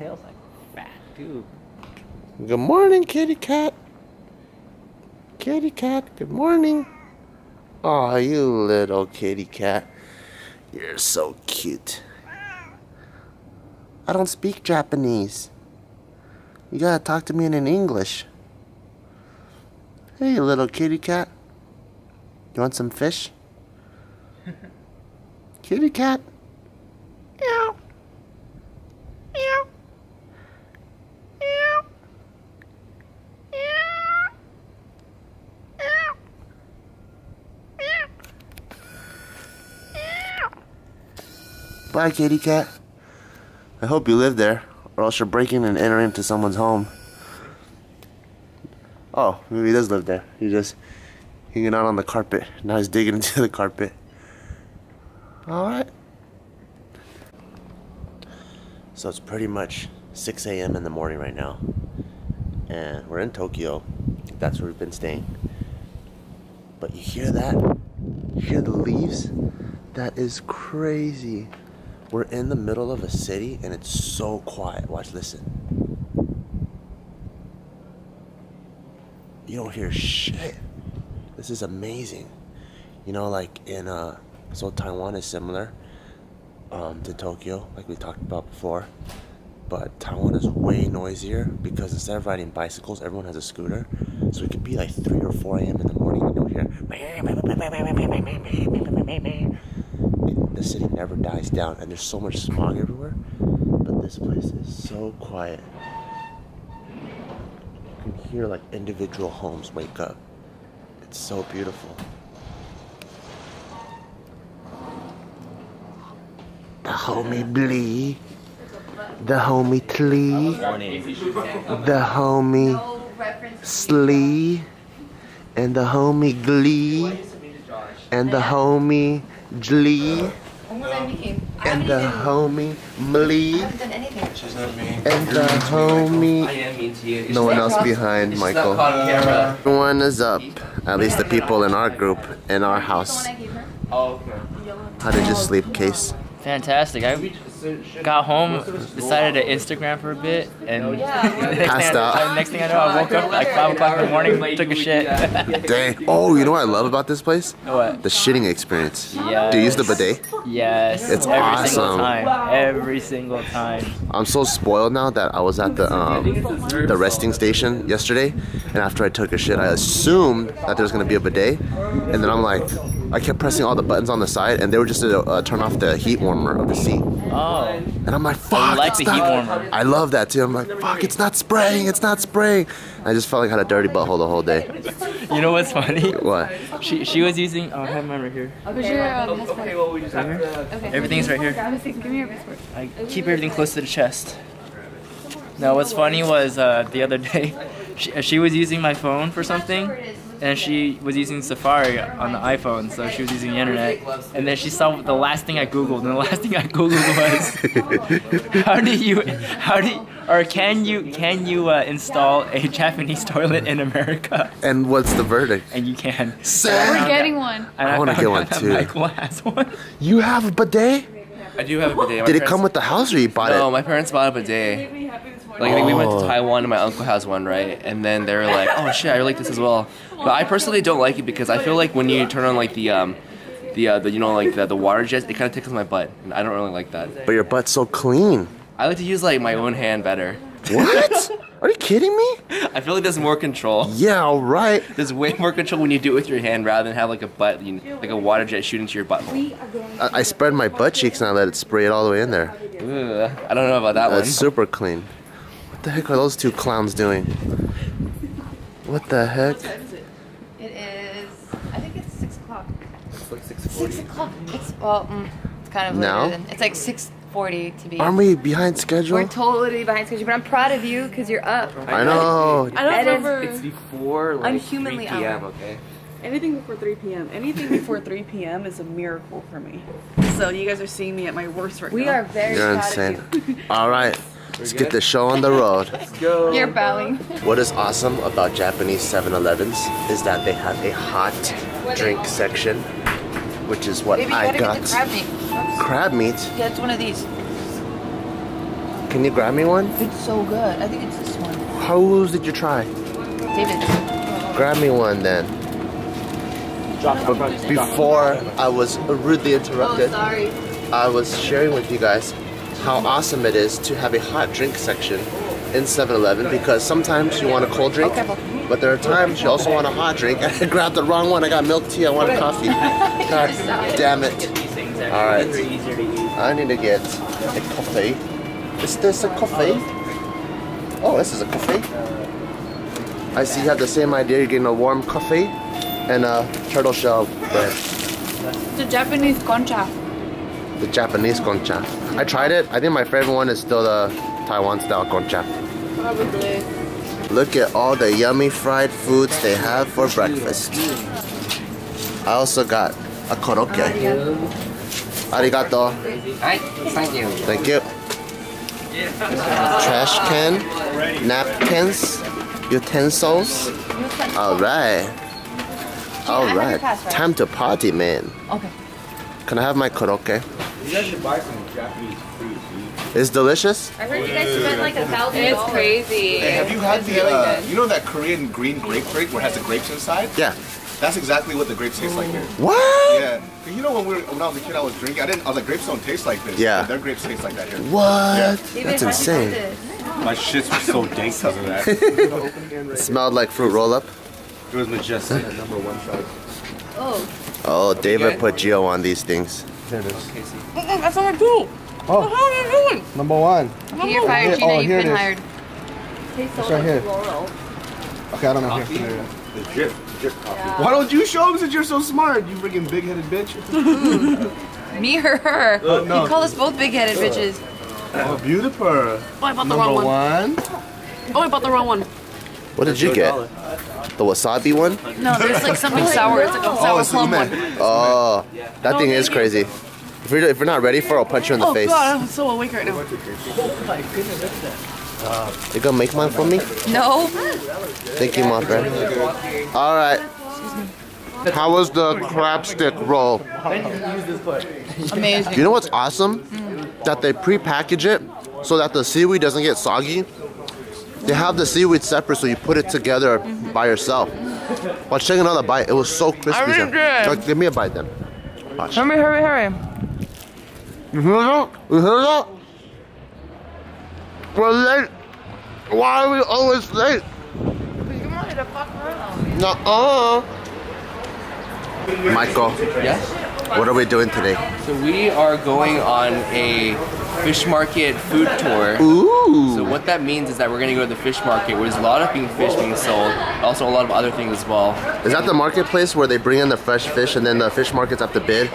tail's like fat, too. Good morning, kitty cat. Kitty cat, good morning. Oh, you little kitty cat. You're so cute. I don't speak Japanese. You gotta talk to me in English. Hey, little kitty cat. You want some fish? kitty cat. Bye, kitty cat. I hope you live there, or else you're breaking and entering into someone's home. Oh, maybe he does live there. He's just hanging out on the carpet. Now he's digging into the carpet. Alright. So it's pretty much 6 a.m. in the morning right now. And we're in Tokyo. That's where we've been staying. But you hear that? You hear the leaves? That is crazy. We're in the middle of a city and it's so quiet. Watch, listen. You don't hear shit. This is amazing. You know, like in uh, so Taiwan is similar um, to Tokyo, like we talked about before. But Taiwan is way noisier because instead of riding bicycles, everyone has a scooter. So it could be like 3 or 4 a.m. in the morning and you'll hear. The city never dies down and there's so much smog everywhere. But this place is so quiet. You can hear like individual homes wake up. It's so beautiful. The homie Blee. The homie Tlee. The homie Slee. And the homie Glee. And the homie Glee. And the homie Mlee. And the homie. No one else behind Michael. Everyone is up. At least the people in our group, in our house. How did you sleep, Case? Fantastic. I got home, decided to Instagram for a bit, and next, Passed thing out. I, next thing I know, I woke up like 5 o'clock in the morning, took a shit. Dang. Oh, you know what I love about this place? what? The shitting experience. Yes. Do you use the bidet? Yes. It's every single time. Every single time. I'm so spoiled now that I was at the um, the resting station yesterday, and after I took a shit, I assumed that there was gonna be a bidet, and then I'm like, I kept pressing all the buttons on the side, and they were just to uh, turn off the heat warmer of the seat, Oh. and I'm like, fuck, like it's the not- heat warmer. I love that too. I'm like, fuck, it's not spraying, it's not spraying. I just felt like I had a dirty butthole the whole day. You know what's funny? What? She she was using. Oh, I have mine right here. Where's your um, passport? Okay. Everything's right here. Give me your passport. I keep everything close to the chest. Now, what's funny was uh, the other day, she, she was using my phone for something, and she was using Safari on the iPhone, so she was using the internet. And then she saw the last thing I googled, and the last thing I googled was, how do you, how do, you, or can you, can you uh, install a Japanese toilet in America? And what's the verdict? And you can. Sam, We're getting one. And I wanna get one too. Michael has one. you have a bidet? I do have a bidet. My Did it come with the house or you bought No, it? No, my parents bought a bidet. Like, like, we went Oh. to Taiwan and my uncle has one, right? And then they were like, "Oh shit, I really like this as well." But I personally don't like it because I feel like when you turn on like the um, the uh, the you know like the, the water jet, it kind of tickles my butt, and I don't really like that. But your butt's so clean. I like to use like my own hand better. What? Are you kidding me? I feel like there's more control. Yeah, all right. There's way more control when you do it with your hand rather than have like a butt, you know, like a water jet shoot into your butthole. I, I spread my butt cheeks and I let it spray it all the way in there. Ugh, I don't know about that one. That's super clean. What the heck are those two clowns doing? What the heck? What time is it? It is. I think it's six o'clock. It's like Six o'clock. It's well. Mm, it's kind of Now? later than. It's like six forty to be. Aren't we behind schedule? We're totally behind schedule, but I'm proud of you because you're up. I know. I don't That is- remember It's before like I'm humanly 3 p.m. out. Okay. anything before 3 p.m. Anything before 3 p.m. is a miracle for me. So you guys are seeing me at my worst right We now. We are very You're proud insane. of you. All right, let's get the show on the road. Go. You're bowing. What is awesome about Japanese 7-Elevens is that they have a hot drink section, which is what Baby, I gotta got. get the crab meat. Crab meat. Yeah, it's one of these. Can you grab me one? It's so good. I think it's this one. Whose did you try? David. Grab me one then. But before I was rudely oh, interrupted, oh, sorry. I was sharing with you guys how awesome it is to have a hot drink section in 7-Eleven because sometimes you want a cold drink, but there are times you also want a hot drink. I grabbed the wrong one. I got milk tea. I wanted coffee. God damn it. All right. I need to get a coffee. Is this a coffee? Oh, this is a coffee. I see you have the same idea. You're getting a warm coffee and a turtle shell bread. The Japanese concha. The Japanese concha. I tried it. I think my favorite one is still the Taiwan style concha. Probably. Look at all the yummy fried foods they have for breakfast. I also got a koroke. Arigato. Thank you. Thank you. Trash can, napkins, utensils. All right. All right. Time to party, man. Okay. Can I have my koroke? You guys should buy some Japanese fruit. It's delicious. I heard you guys spent like a thousand It's crazy. Hey, have you had It's the, really uh, good. you know that Korean green grape drink where it has the grapes inside? Yeah. That's exactly what the grapes taste like here. What? Yeah. You know when we were, when I was a kid, I was drinking. I didn't. I was like, grapes don't taste like this. Yeah. But their grapes taste like that here. What? That's insane. My shits were so dank because of that. It smelled like fruit roll up. It was majestic. Oh. Oh, David put Geo on these things. There it is. That's what I do. Oh. What are you doing? Number one. You're fired, Gina. oh, You've here been is. hired. It's right here. Okay, I don't know. Here, here, The drip, drip coffee. Why don't you show them since you're so smart? You freaking big-headed bitch. Me or her? Oh, no. You call us both big-headed uh, bitches. Oh, beautiful. Oh, I bought the Number wrong one. one. Oh, I bought the wrong one. What did you get? The wasabi one? No, there's like something sour. It's like a Oh, sour it's plum Ume. one. Oh, that thing is crazy. If you're, if you're not ready for it, I'll punch you in the Oh face. god, I'm so awake right now. You gonna make mine for me? No. Thank you, my friend. All right. How was the crab stick roll? Amazing. You know what's awesome? That they pre-package it so that the seaweed doesn't get soggy. They have the seaweed separate so you put it together by yourself. Watch, take another bite. It was so crispy. really Jeff. did. Like, Give me a bite then. Watch. Hurry, hurry, hurry. You hear that? You hear that? We're late. Why are we always late? You wanted to fuck around. Nuh-uh. Michael, Yes. What are we doing today? So we are going on a fish market food tour. Ooh. So what that means is that we're gonna go to the fish market where there's a lot of being fish being sold, also a lot of other things as well. Is that the marketplace where they bring in the fresh fish and then the fish markets have to bid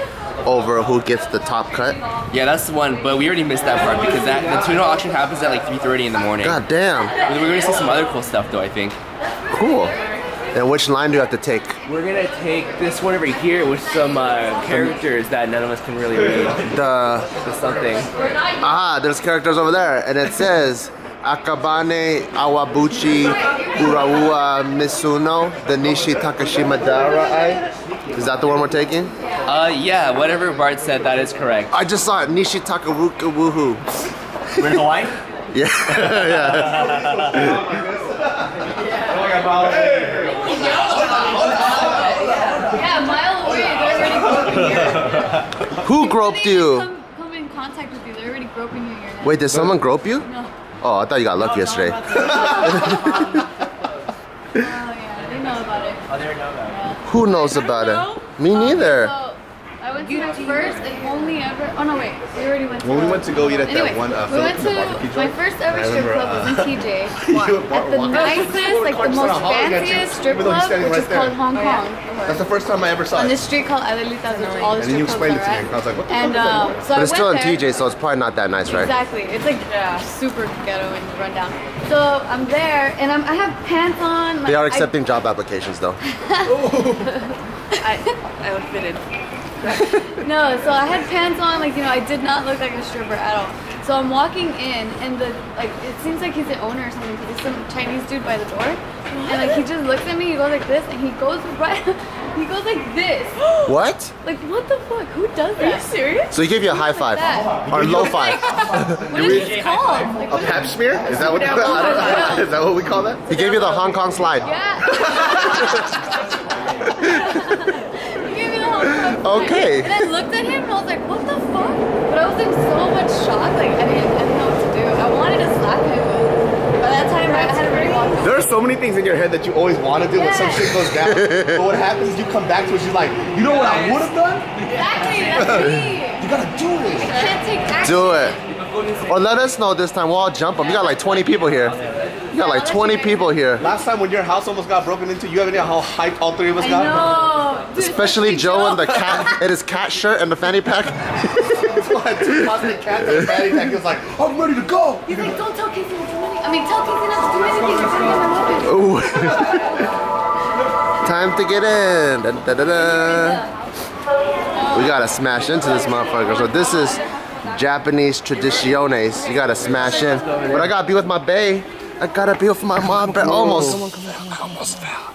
over who gets the top cut? Yeah, that's the one, but we already missed that part because that the tuna auction happens at like 3:30 in the morning. God damn. We're gonna see some other cool stuff though, I think. Cool. And which line do you have to take? We're gonna take this one over here with some uh, characters that none of us can really read. The It's something. ah, there's characters over there, and it says Akabane Iwabuchi Urawa Misono the Nishi Takashimadaira. Is that the one we're taking? Uh, yeah, whatever Bart said, that is correct. I just saw it. Nishi Takawuka Woohoo. We're in Hawaii. Yeah. yeah. Yeah, a mile away. They're already groping you. Who groped you? Come, come in contact with you. They're already groping you in your. Wait, did someone grope you? No. Oh, I thought you got lucky oh, yesterday. Oh yeah, they know about it. Oh, they know about Who knows about it? Me oh, neither. So, I went to my first and only ever. Oh no, wait, we already went. To When we went to go eat at Anyway, that one uh, we went to my first ever strip remember, club was in uh, TJ. you and Bart At the walked- nicest, like the most not hollering at you, fanciest strip even though he's club, standing which is there. called Hong Kong. That's the first time I ever saw On it. this street called Adelitas, which all the And then you strip clubs explained it are to me, and I at. was like, what the And fuck is that? um, so But it's still in went. TJ, so it's probably not that nice, right? Exactly. It's like super ghetto and rundown. So I'm there and I'm, I have pants on. Like, They are I- accepting job applications though. I, I would fit in. No, so I had pants on, like, you know, I did not look like a stripper at all. So I'm walking in, and the, like, it seems like he's the owner or something, because he's some Chinese dude by the door. And, like, he just looks at me, he goes like this, and he goes right, He goes like this. What? Like what the fuck? Who does that? Are you serious? So he gave you a high five that? or low five. What is this called? Like, A pap smear? Is that what? I don't know. Is that what we call that? He gave you the Hong Kong slide. yeah. he gave me the whole fuck. Okay. And I looked at him and I was like, what the fuck? But I was in so much shock. Like I didn't, I didn't know what to do. I wanted to slap him. but By that time, I had already walked off. There are so many things in your head that you always want to do when some shit goes down. but what happens is you come back to it, she's like, you know what I would have done? Exactly. That's me. You gotta do it. I can't take action. Do it. Or let us know this time. We'll all jump them. You got like 20 people here. You got like 20 people here. Last time when your house almost got broken into, you have any idea how hyped all three of us I got? know. Dude, Especially Joe in the cat, in his cat shirt and the fanny pack. Had two cosmic cats and a fatty pack. He was like, I'm ready to go. He's like, don't tell Casey not to do anything. I mean, tell Casey not to do anything. You're putting in my. Ooh. Time to get in. Da, da, da, da. We gotta smash into this motherfucker. So this is Japanese tradiciones. You gotta smash in. But I gotta be with my bae. I gotta be with my mom bear. Almost. I almost fell.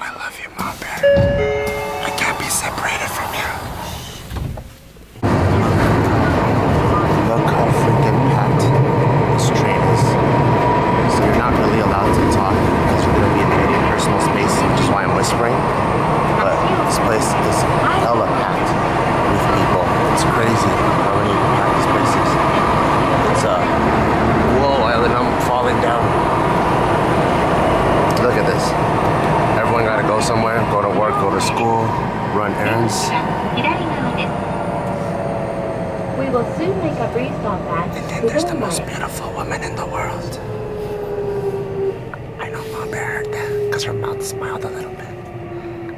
I love you, mom bear. I can't be separated from you. Look how freaking packed this train is. So you're not really allowed to talk because you're gonna be in your personal space, which is why I'm whispering. But this place is hella packed with people. It's crazy how many packed this place is. It's uh, whoa, Island, I'm falling down because everyone got to go somewhere, go to work, go to school, run errands. We will soon make a brief stop at And then there's the most beautiful woman in the world. I know Mama heard that because her mouth smiled a little bit.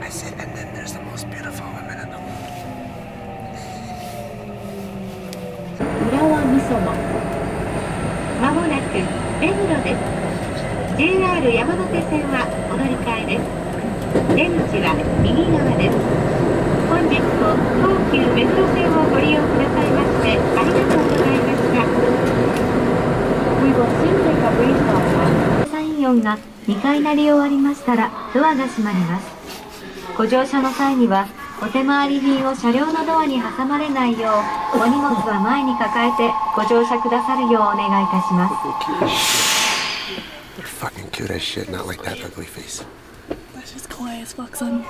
I said, and then there's the most beautiful woman in the world. Urawa Misono. desu. JR 山手線はお乗り換えです。出口は右側です。本日も東急目黒線をご利用くださいましてありがとうございました。We will soon make a brief stop at サイン音が2回鳴り終わりましたらドアが閉まります。ご乗車の際にはお手回り品を車両のドアに挟まれないようお荷物は前に抱えてご乗車くださるようお願いいたします cute as shit, not like that ugly face. That's just kawaii as fuck, son.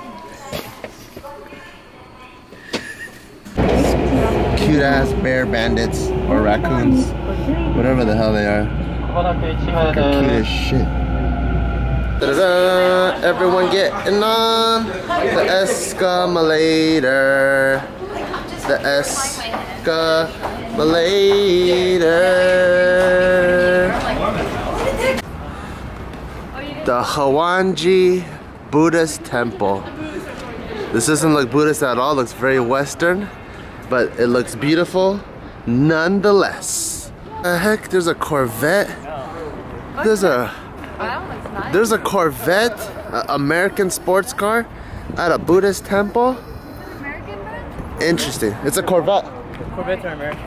Cute ass bear bandits or raccoons, whatever the hell they are. Fucking cute as shit. Da-da-da, everyone getting on the escalator. The escalator. The Hongwanji Buddhist Temple. This doesn't look Buddhist at all, looks very Western, but it looks beautiful nonetheless. The heck, there's a Corvette. There's a there's a Corvette, a American sports car, at a Buddhist temple. Interesting. It's a Corvette. Corvettes are American.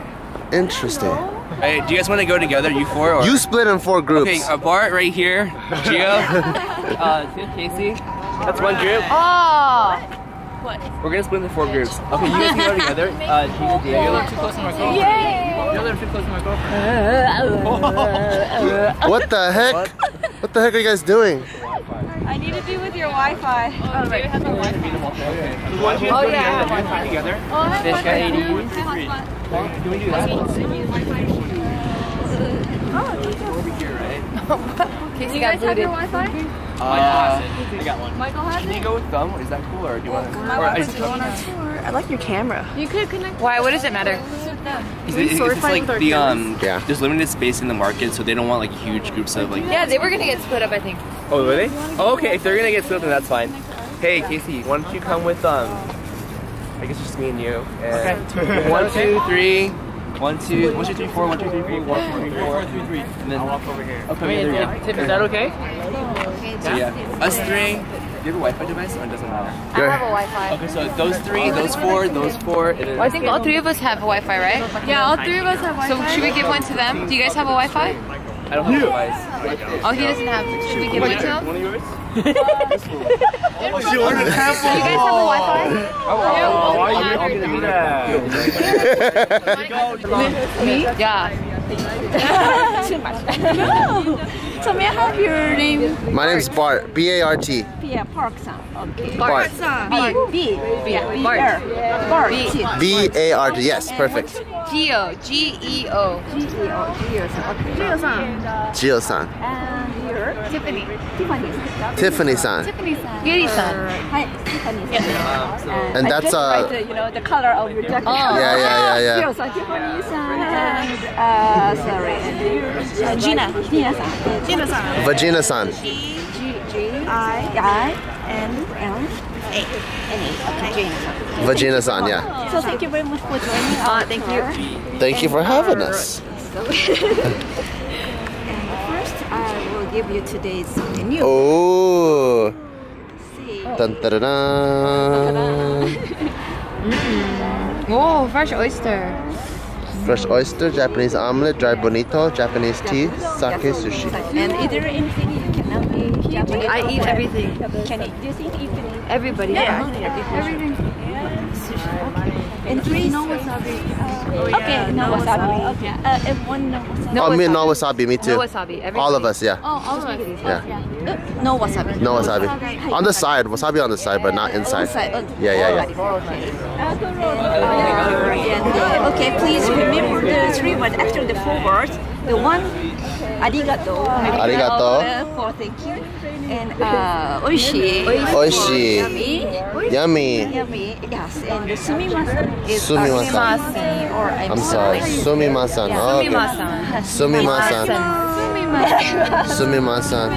Interesting. Hey, do you guys want to go together, you four? Or? You split in four groups. Okay, uh, Bart right here, Geo, uh, Casey. That's one group. Oh. What? We're gonna split into four groups. Okay, you guys can go together. Uh, Geo, Diego. You're a little too close to my girlfriend. You're a little too close to my girlfriend. What the heck? What the heck are you guys doing? I need to be with your Wi-Fi. Oh, yeah. Wi-Fi together. Fish got 80. Can we do that? Casey got booted. Uh, I got one. Michael has can you it. go with thumb? Is that cool, or do you want to? My Or Wi-Fi's is- going on tour. I like your camera. You could connect. Why? What does it matter? Is we it, it's like the cameras? um. Yeah. There's limited space in the market, so they don't want like huge groups of like. Yeah, they were gonna get split up, I think. Oh, really? Oh, okay. If they're gonna get split, then that's fine. Hey, Casey, why don't you come with um? I guess just me and you. And Okay. One, two, three. One, two, one, two, three, four. One, two, three, three. One, two, three, four. Three, three. And then I'll walk over here. Okay, I mean, there you is, is, is that okay? So yeah, us three. Do you have a Wi-Fi device, or it doesn't matter? I have a Wi-Fi. Okay, so those three, those four, those four. And Well, I think all three of us have a Wi-Fi, right? Yeah, all three of us have So Wi-Fi. So should we give one to them? Do you guys have a Wi-Fi? I don't have device. Oh, he doesn't have. Should we give one to him? One of yours? Do you guys have a Wi-Fi? Oh, oh, oh, oh why are you do that? Me? Yeah. Too much. So may I have your name? My name's Bart. B A R T. Yeah, Park-san. Okay. Bart. B. B. Yeah, B. Bart. Bart. B. B A R T. Yes, perfect. Geo. G E O. Gio-san. And your Tiffany. Tiffany. Tiffany-san. Tiffany-san. Yuri-san. Hi, Tiffany-san. And that's uh. Right, you know the color of your jacket. Oh. Yeah, yeah, yeah, yeah. Tiffany-san. And uh, sorry. Uh, Gina. Gina-san. Gina-san. Vagina-san. G G I I N N A N A. Okay. Gina-san. Vagina-san. Yeah. So thank you very much for joining. Uh, thank you. Thank you for having us. and First, I will give you today's menu. Oh. See. Dun, dun, dun, dun. Oh, fresh oyster. Fresh oyster, Japanese omelet, dry bonito, Japanese tea, sake, sushi. And is there anything you cannot? I eat everything. Can you, do you think you can eat? Everybody. Yeah. Yeah. Everything. Okay. And please. No wasabi. okay, no wasabi. Okay. Uh, and one no wasabi. No oh, me, wasabi. no wasabi, me too. No wasabi. Everything. All of us, yeah. Oh, all of us. Yeah. Uh, no wasabi. No wasabi. On the side, wasabi on the side, but not inside. Inside. Okay. Yeah, yeah, yeah. Okay. Uh, okay, please remember the three words after the four words. The one, arigato. Arigato. Uh, for thank you. And uh, oishi. Oishi. Yummy. Yummy. Yummy. Yes. And the sumimasen is Sumimasen. sumimasen or I'm, I'm sorry. Sumimasan. Oh, okay. Sumimasen. Sumimasan. Sumimasen.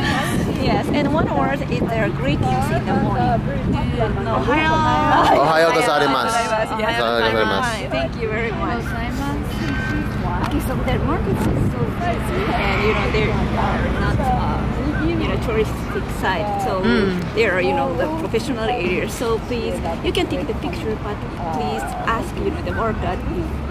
Yes. And one word is their greetings in the morning. Ohio. Ohayou gozaimasu. Yes. Gozaimasu. Thank you very much. Okay, so their market is so busy, and you know they're uh, not uh, you touristic side, so there are you know the professional areas. So please, you can take the picture, but please ask you know the worker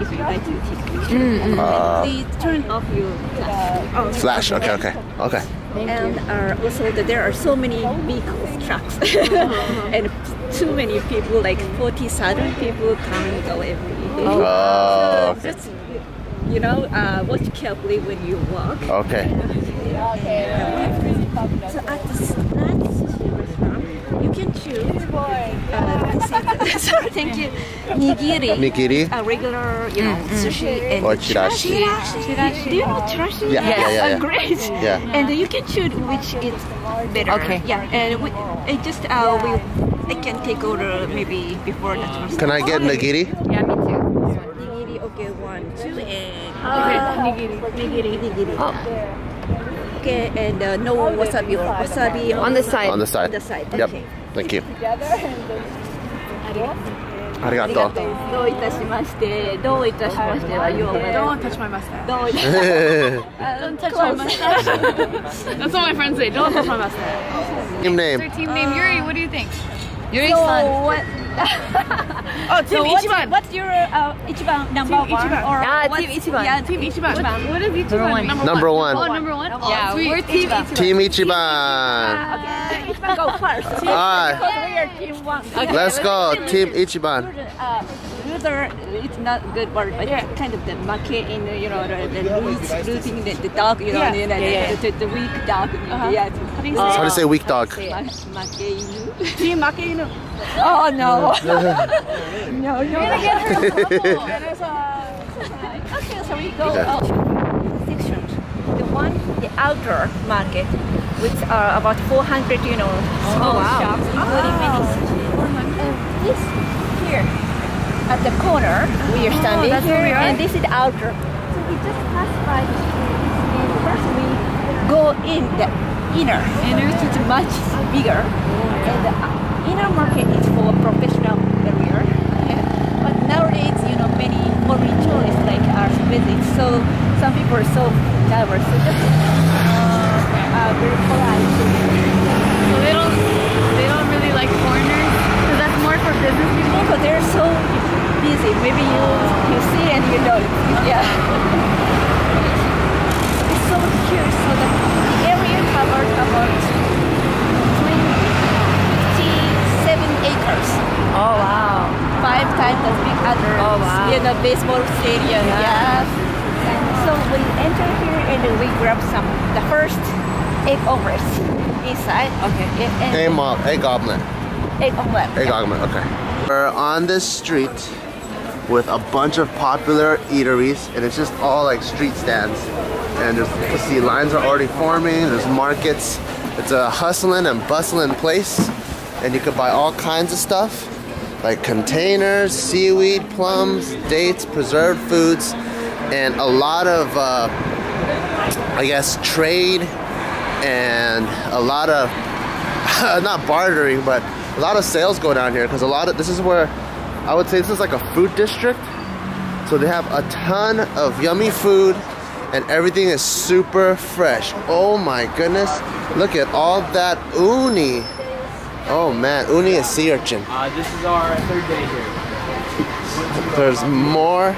if, if you like to take a picture. Uh, please turn off your flash. Flash. Okay, okay, okay. And uh, also that there are so many vehicles, trucks, and too many people, like 40,000 people come and go every day. Oh, So just, you know, uh, watch carefully when you walk. Okay. So at the snack restaurant, you can choose. Uh, this is- sorry, thank you. Nigiri. Nigiri. A regular, you know, sushi and Or chirashi. Chirashi. Do you know chirashi? Yeah, yeah, yeah, Oh, yeah. great. Yeah. And you can choose which is better. Okay. Yeah, and we, it just uh, we I can take order maybe before that. Can I get nigiri? Yeah, me too. Nigiri, okay, one, two, and Okay, nigiri, nigiri, nigiri Okay, and uh, no wasabi or wasabi On the side. On the side. On the side. Yep. Okay. Thank you. ありがとう。 Arigato. どういたしまして、どういたしましては、よう Don't touch my mustache. どういたしまして。 Don't touch my mustache. That's what my friends say. Don't touch my mustache. Team name. Team name Yuri, what do you think? Yuri-san. what? Oh, Team so what's, Ichiban. what's your uh, Ichiban number one? Ichiban. Or Ah, what's- Team Ichiban. Yeah, Team Ichiban. Ichiban. What is Ichiban? Number one. Number, Number one. Oh, number one? Oh, Yeah, sweet. we're Team Ichiban. Team Ichiban. Okay, Ichiban go first. Alright. Because we are team one. Okay, Let's go. Team Ichiban. Uh, loser, it's not a good word, but it's kind of the make in, you know, the, the lose, losing the, the dog, you know, Yeah. the, the, Yeah, yeah. the, the, weak dog. Uh-huh. Yeah. How do you uh, How do you say weak dog? Makeinu. Team Makeinu. Oh no. no, no. Uh, okay, so we go Okay. out to. The one, the outer market, which are about 400, you know, oh, small shops, including many ah. sushi. And this here, at the corner, we are standing where here, are? and this is the outer. So we just pass by the street, and first we go in the inner, inner is much bigger, and the inner market is for professional career. But nowadays, you know, many foreign tourists like are visit, so some people are so diverse. So just uh, uh, very polite. So they don't they don't really like foreigners because that's more for business people. Because they're so busy. Maybe you you see and you don't. Yeah. it's so cute. So the, area covered about 27 acres. Oh wow. Five times as big as oh, wow. in a baseball stadium. Yeah. yeah. So we enter here and we grab some the first egg overs inside. Okay. Egg omelet. egg omelet. Egg omelet. Egg omelet. Okay. We're on this street with a bunch of popular eateries, and it's just all like street stands. And there's, you see lines are already forming, there's markets. It's a hustling and bustling place, and you could buy all kinds of stuff like containers, seaweed, plums, dates, preserved foods, and a lot of, uh, I guess, trade and a lot of not bartering, but a lot of sales go down here because a lot of this is where I would say this is like a food district. So they have a ton of yummy food and everything is super fresh. Oh my goodness. Look at all that uni. Oh man, uni is sea urchin. Uh, this is our third day here. There's more.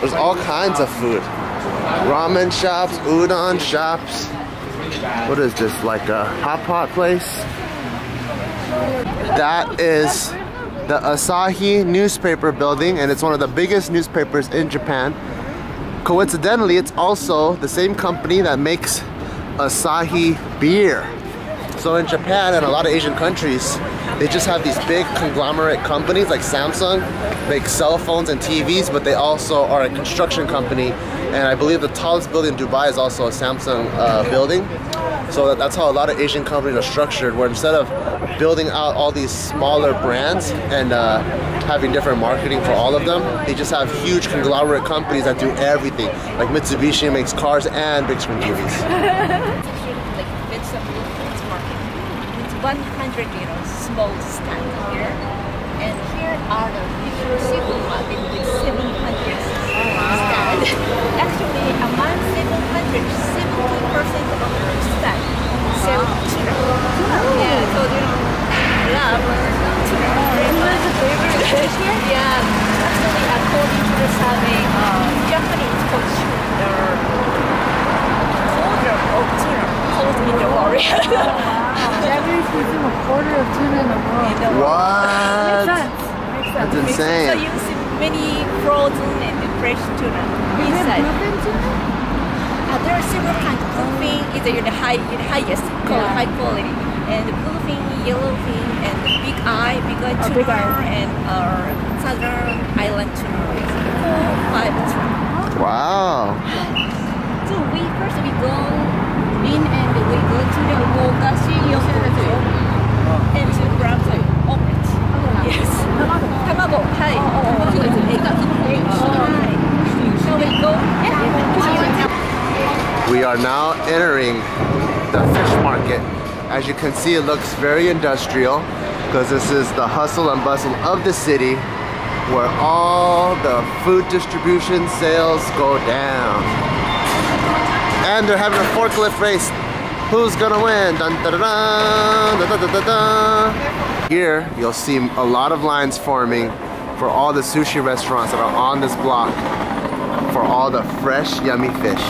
There's all kinds of food. Ramen shops, udon shops. What is this, like a hot pot place? That is the Asahi newspaper building, and it's one of the biggest newspapers in Japan. Coincidentally, it's also the same company that makes Asahi beer. So in Japan and a lot of Asian countries, they just have these big conglomerate companies like Samsung make cell phones and TVs, but they also are a construction company. And I believe the tallest building in Dubai is also a Samsung uh, building. So that, that's how a lot of Asian companies are structured, where instead of building out all these smaller brands and uh, having different marketing for all of them, they just have huge conglomerate companies that do everything. Like Mitsubishi makes cars and big screen TVs. it's a it's 100 you know small stand here, and here are the different supermarket with 700. Actually, among 700, 70 percent of the stand sell tuna. Yeah, so you know, love tuna. Tuna is a favorite dish here. Yeah, actually, according to the survey, uh, Japanese consume quarter of tuna cold in the world. Japanese consume a quarter of tuna in the world. What? Makes sense. Makes sense. That's So insane. you see many frozen and fresh tuna inside. Uh, there are several kinds. Bluefin is the, the, high, the highest, called Yeah. high quality. And the bluefin, yellowfin, and the big eye, big eye Oh, tuna, big eye. and our southern island tuna. It's four, five tuna. Wow. So we first we go in and we go to the Uogashi Yokocho and to grab the omelette. Yes. We are now entering the fish market. As you can see, it looks very industrial because this is the hustle and bustle of the city where all the food distribution sales go down. And they're having a forklift race. Who's gonna win? Dun, dun, dun, dun. Here, you'll see a lot of lines forming for all the sushi restaurants that are on this block for all the fresh, yummy fish.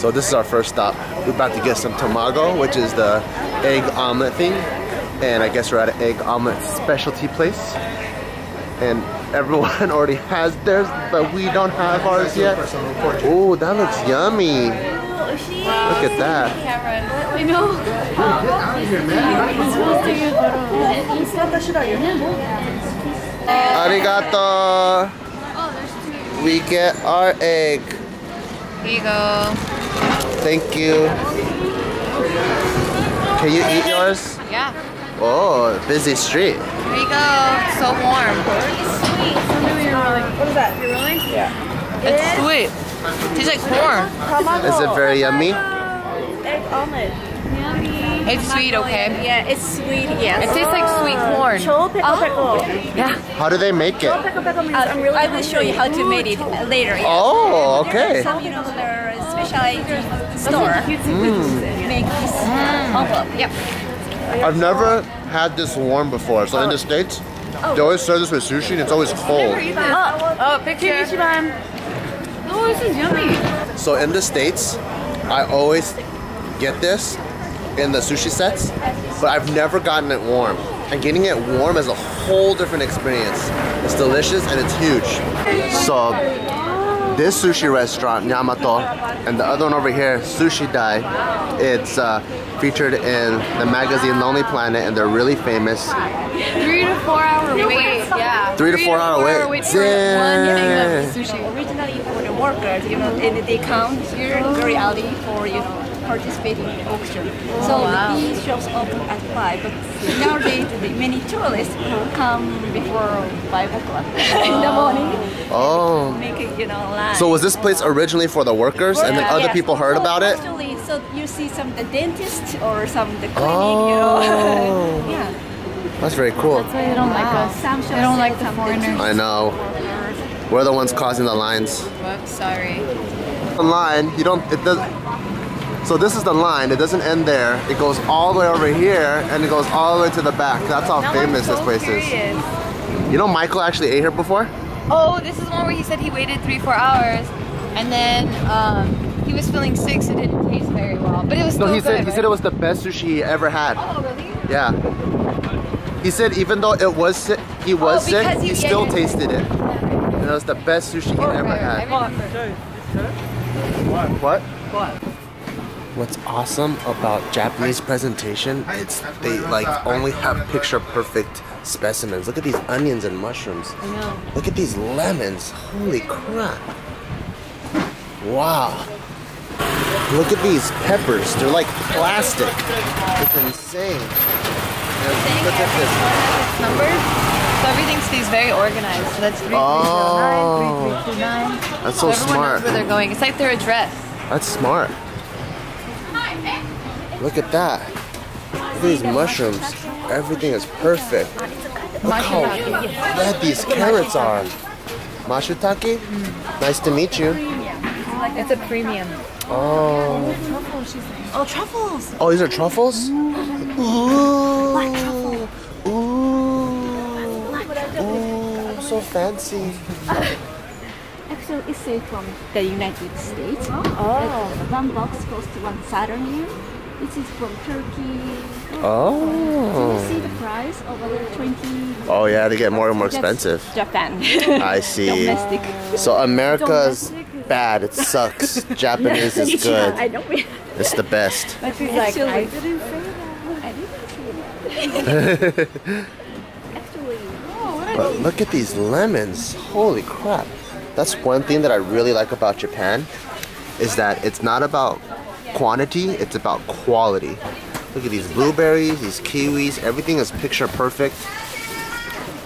So this is our first stop. We're about to get some tamago, which is the egg omelet thing. And I guess we're at an egg omelet specialty place. And everyone already has theirs, but we don't have ours yet. Oh, that looks yummy. Look at that. I know. It's supposed to get Arigato. Oh, we get our egg. Here you go. Thank you. Can you eat yours? Yeah. Oh, busy street. Here you go. So warm. What is that? You're rolling? Yeah. It's sweet. Tastes like corn. Is it very yummy? Egg omelet. It's sweet, okay? Yeah, it's sweet. Yes. It tastes like sweet corn. Cho pickle pickle. Yeah. How do they make it? Pickle pickle means Uh, I'm really I will show you how to make it later. Yeah. Oh, There okay. some, you know, there are specialized store make this envelope. Yep. I've never had this warm before. So in the States, they always serve this with sushi and it's always cold. Oh, oh, picture. This is yummy. So in the States, I always get this in the sushi sets, but I've never gotten it warm. And getting it warm is a whole different experience. It's delicious and it's huge. So this sushi restaurant, Yamato, and the other one over here, Sushi Dai, it's uh, featured in the magazine Lonely Planet and they're really famous. Three to four hour wait. Yeah. Three to four hour wait. wait for one thing of Damn. Sushi. Originally for the workers, you know, and they come here in reality for, you know, participating in auction. So oh, wow. these shops open at 5, but nowadays the many tourists come before 5 o'clock in the oh. morning, Oh. making, you know, line. So was this place originally for the workers and then other Yes. people heard So about it? Actually, so you see some the dentist or some the clinic, Oh. you know. Oh. yeah. That's very cool. That's why they don't like us. Some They don't like the foreigners. I know. We're the ones causing the lines. Whoops, sorry. The line, you don't, it does, so this is the line, it doesn't end there. It goes all the way over here and it goes all the way to the back. That's how famous this place is. You know Michael actually ate here before? Oh, this is one where he said he waited three, four hours, and then um, he was feeling sick, so it didn't taste very well. But it was still No, he good. said he said it was the best sushi he ever had. Oh, really? Yeah. He said even though it was si- he was Oh, sick, he he- still tasted it. And it was the best sushi he ever had. Oh, what? What? What's awesome about Japanese presentation, it's they like only have picture perfect specimens. Look at these onions and mushrooms. I know. Look at these lemons. Holy crap. Wow. Look at these peppers. They're like plastic. It's insane. And look at this. Numbers. So everything stays very organized. So that's 3309, Oh. 3329. That's so everyone smart. knows where they're going. It's like their address. That's smart. Look at that. Look at these mushrooms. Everything is perfect. Look how red these carrots are. Matsutake? Mm. Nice to meet you. It's a premium. Oh. Oh, truffles. Oh, these are truffles? Mm. Ooh. Ooh. So fancy. Actually, it's uh, from the United States. Oh. One box costs one Saturn yen. This is from Turkey. Oh. You see the price of about 20 Oh yeah, they get more and more That's expensive. Japan. I see. Domestic. So America's bad. It sucks. Japanese is good. I know. It's the best. But actually, I didn't say that. I didn't say that. But look at these lemons. Holy crap. That's one thing that I really like about Japan is that it's not about quantity, it's about quality. Look at these blueberries, these kiwis, everything is picture perfect.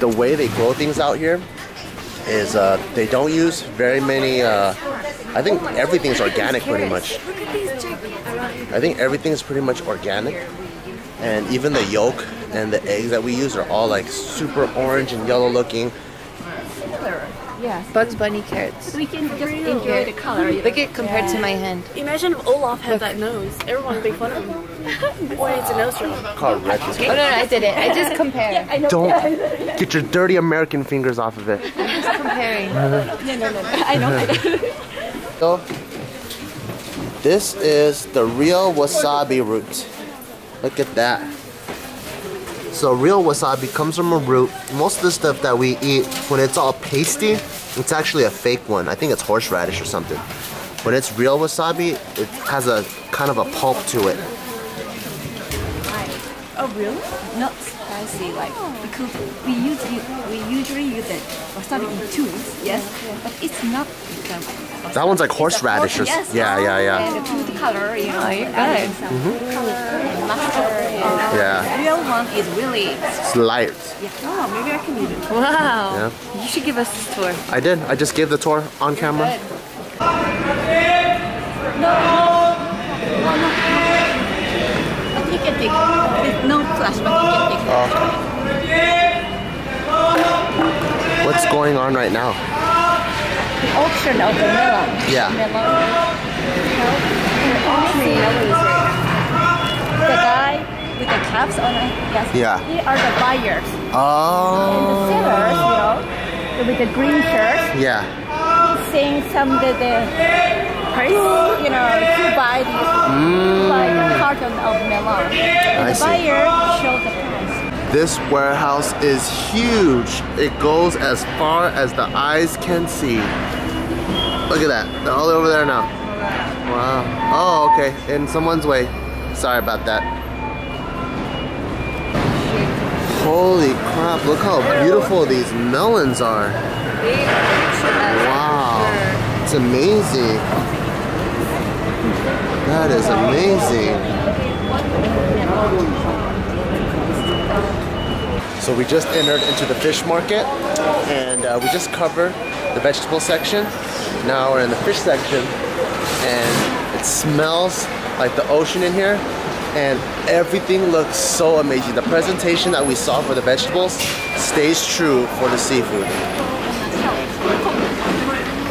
The way they grow things out here is uh, they don't use very many uh, I think everything's organic pretty much. I think everything is pretty much organic. And even the yolk and the eggs that we use are all like super orange and yellow looking. Yeah, Bugs Bunny carrots. We can just enjoy the color. you. Look at compared to my hand. Imagine if Olaf had that nose. Everyone would make fun of him. Boy, it's a nose job. Called red. Oh no, no, I did it. I just compare. I know. Don't get your dirty American fingers off of it. I'm just comparing. No, no, no. I know. I know. So, this is the real wasabi root. Look at that. So real wasabi comes from a root. Most of the stuff that we eat, when it's all pasty, it's actually a fake one. I think it's horseradish or something. When it's real wasabi, it has a kind of a pulp to it. Oh, really? Not spicy, like because we usually we usually use it wasabi in tubes, yes, but it's not. That one's like horseradish or horse- s- yes. yeah, yeah, yeah. And the food color, you know, Oh, you're adding good. some food color and mustard. And Yeah. The real one is really. It's light. Oh, maybe I can eat it. Wow. Yeah. You should give us this tour. I did. I just gave the tour on camera. But you can take with no flash, but you can take. Oh. What's going on right now? The auction of the melon. Yeah. Melon. The auction The guy with the caps on it, yes. Yeah. They are the buyers. Oh. And the sellers, you know, with the green shirt, Yeah. saying some the, the price, you know, to buy these, mm. to buy the carton of melon. And I the see. buyer shows the price. This warehouse is huge. It goes as far as the eyes can see. Look at that. They're all over there now. Wow. Oh, okay. In someone's way. Sorry about that. Holy crap. Look how beautiful these melons are. Wow. It's amazing. That is amazing. So we just entered into the fish market and uh, we just covered the vegetable section. Now we're in the fish section and it smells like the ocean in here and everything looks so amazing. The presentation that we saw for the vegetables stays true for the seafood.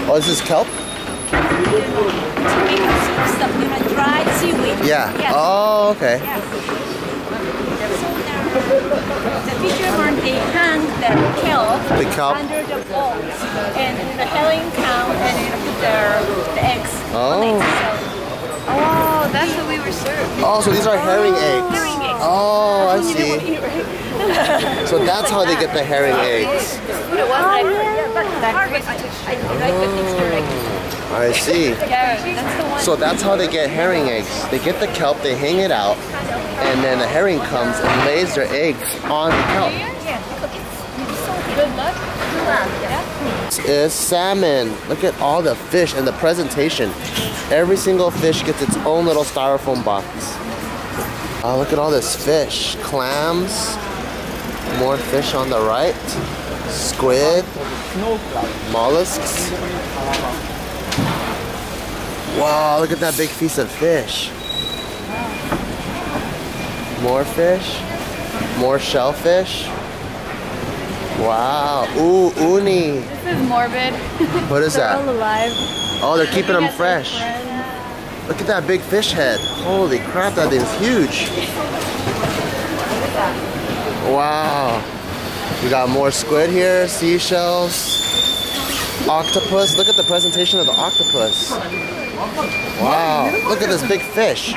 Oh, is this kelp? Some, you know, dried seaweed. Yeah. Yes. Oh, okay. The fishermen they hang the kelp, The kelp? under the boats, and the herring come and they put their the eggs on it. Oh. Oh, that's what we were served. Oh, so these are herring oh, eggs. Herring eggs. Oh, I see. So that's how they get the herring eggs. Oh, yeah, but harvest, I, I like the texture like I see. So that's how they get herring eggs. They get the kelp, they hang it out, and then the herring comes and lays their eggs on the kelp. This is salmon. Look at all the fish and the presentation. Every single fish gets its own little styrofoam box. Oh, look at all this fish. Clams. More fish on the right. Squid. Mollusks. Wow, look at that big piece of fish. More fish. More shellfish. Wow. Ooh, uni. This is morbid. What is They're that? all alive. Oh, they're keeping them fresh. Look at that big fish head. Holy crap, that thing's huge. Wow. We got more squid here, seashells, octopus. Look at the presentation of the octopus. Wow. Look at this big fish.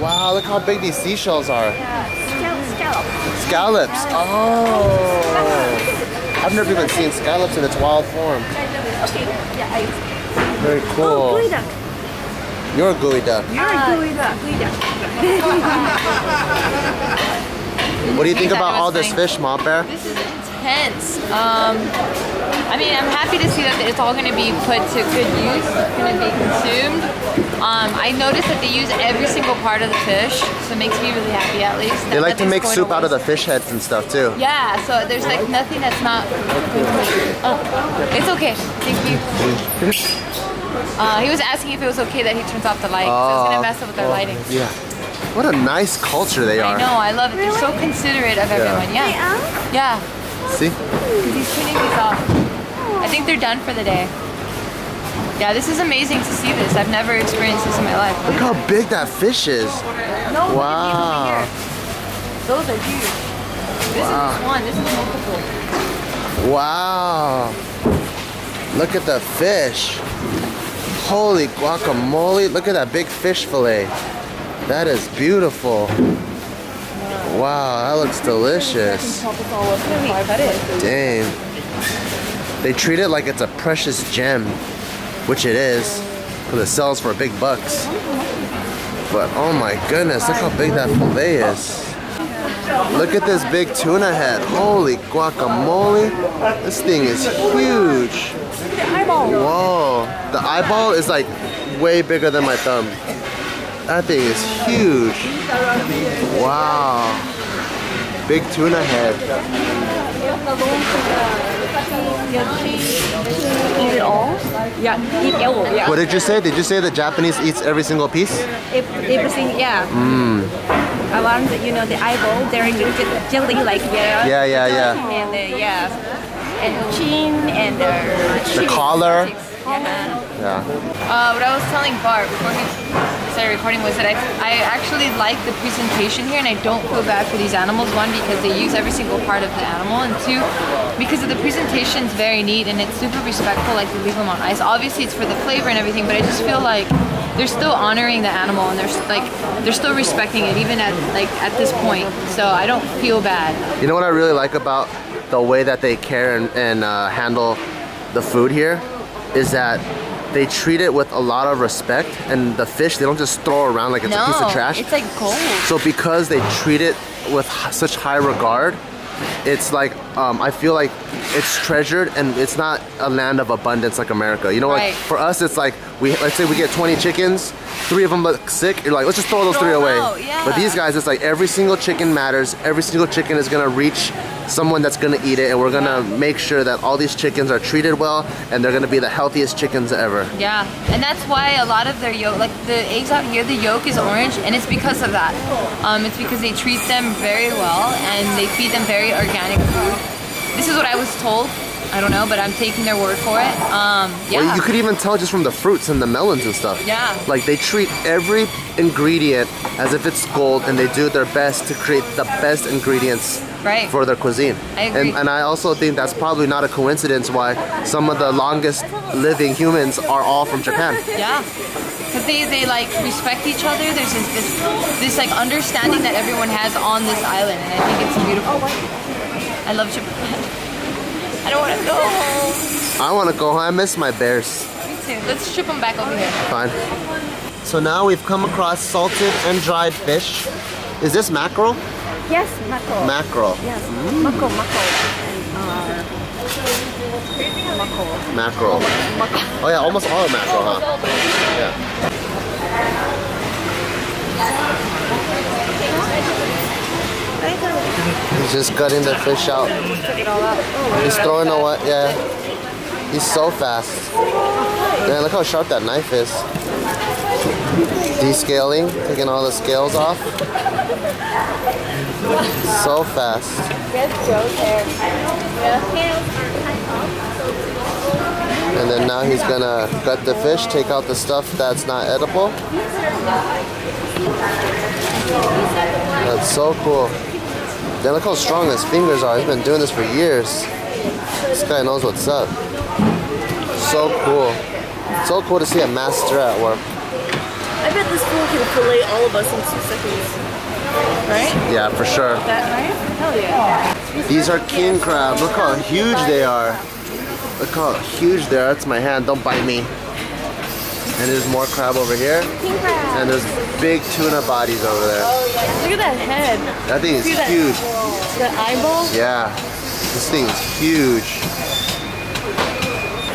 Wow, look how big these seashells are. scallop. Scallops. Oh. I've never even seen scallops in its wild form. Okay, yeah, I. Very cool. Oh, geoduck. You're a gooey duck. You're a gooey duck. Gooey duck. What do you think about all this fish, Mom Bear? This is intense. Um, I mean, I'm happy to see that it's all going to be put to good use, going to be consumed. Um, I noticed that they use every single part of the fish, so it makes me really happy at least. They like to make going soup out of the fish heads and stuff too. Yeah, so there's like nothing that's not. Oh, it's okay. Thank you. Uh, he was asking if it was okay that he turns off the light. 'cause it's Oh, gonna mess up with their well, lighting. Yeah. What a nice culture they are. I know. I love it. They're so considerate of everyone. Yeah. Yeah. See? Because he's turning these off. I think they're done for the day. Yeah, this is amazing to see this. I've never experienced this in my life. Look how big that fish is. No, Wow. these over here. Those are huge. This Wow. is one. This is multiple. Wow. Look at the fish. Holy guacamole. Look at that big fish fillet. That is beautiful. Wow, that looks delicious. Dang. They treat it like it's a precious gem, which it is, because it sells for big bucks. But oh my goodness, look how big that fillet is. Look at this big tuna head. Holy guacamole. This thing is huge. Whoa. The eyeball is like way bigger than my thumb. That thing is huge. Wow. Big tuna head. Eat it all? Yeah, eat all. Yeah. What did you say? Did you say that Japanese eats every single piece? If, everything, yeah. Around, the, you know, the eyeball, a jelly like yeah. Yeah, yeah, yeah. And uh, yeah, and chin and uh, The collar. Yeah. Yeah. Uh, what I was telling Bart before he started recording was that I, I actually like the presentation here and I don't feel bad for these animals. One, because they use every single part of the animal and two, because of the presentation's very neat and it's super respectful like they leave them on ice. Obviously it's for the flavor and everything, but I just feel like they're still honoring the animal and they're like they're still respecting it even at like at this point. So I don't feel bad. You know what I really like about the way that they care and, and uh, handle the food here is that they treat it with a lot of respect and the fish they don't just throw around like it's a piece of trash. it's like gold. So because they treat it with such high regard, it's like um, I feel like it's treasured and it's not a land of abundance like America. You know, Right. like for us, it's like we let's say we get 20 chickens, three of them look sick. You're like, let's just throw those Throw three away. out, yeah. But these guys, it's like every single chicken matters. Every single chicken is gonna reach someone that's gonna eat it, and we're gonna make sure that all these chickens are treated well and they're gonna be the healthiest chickens ever. Yeah, and that's why a lot of their yolk, like the eggs out here, the yolk is orange, and it's because of that. Um, it's because they treat them very well and they feed them very organic food. This is what I was told. I don't know, but I'm taking their word for it. Um, yeah. Well, you could even tell just from the fruits and the melons and stuff. Yeah. Like they treat every ingredient as if it's gold and they do their best to create the best ingredients Right. for their cuisine. I agree. And, and I also think that's probably not a coincidence why some of the longest living humans are all from Japan. Yeah, because they, they like respect each other. There's this, this this like understanding that everyone has on this island, and I think it's beautiful. I love Japan. I don't want to go home. I want to go home. I miss my bears. Me too. Let's ship them back over here. Fine. So now we've come across salted and dried fish. Is this mackerel? Yes, mackerel. Mackerel. Yes, mackerel, mackerel. And, uh, mackerel. Mackerel. Oh yeah, almost all mackerel, huh? Yeah. He's just gutting the fish out. He's throwing a what? Yeah. He's so fast. Man, look how sharp that knife is. Descaling, taking all the scales off. So fast. And then now he's gonna gut the fish, take out the stuff that's not edible. That's so cool. Look how strong his fingers are. He's been doing this for years. This guy knows what's up. So cool. So cool to see a master at work. I bet this fool can fillet all of us in two seconds. Right? Yeah, for sure. That knife? Hell yeah. These are king crabs. Look how huge they are. Look how huge they are. That's my hand. Don't bite me. And there's more crab over here. King crab. And there's big tuna bodies over there. Look at that head. That thing is that- huge. That eyeball? Yeah, this thing is huge.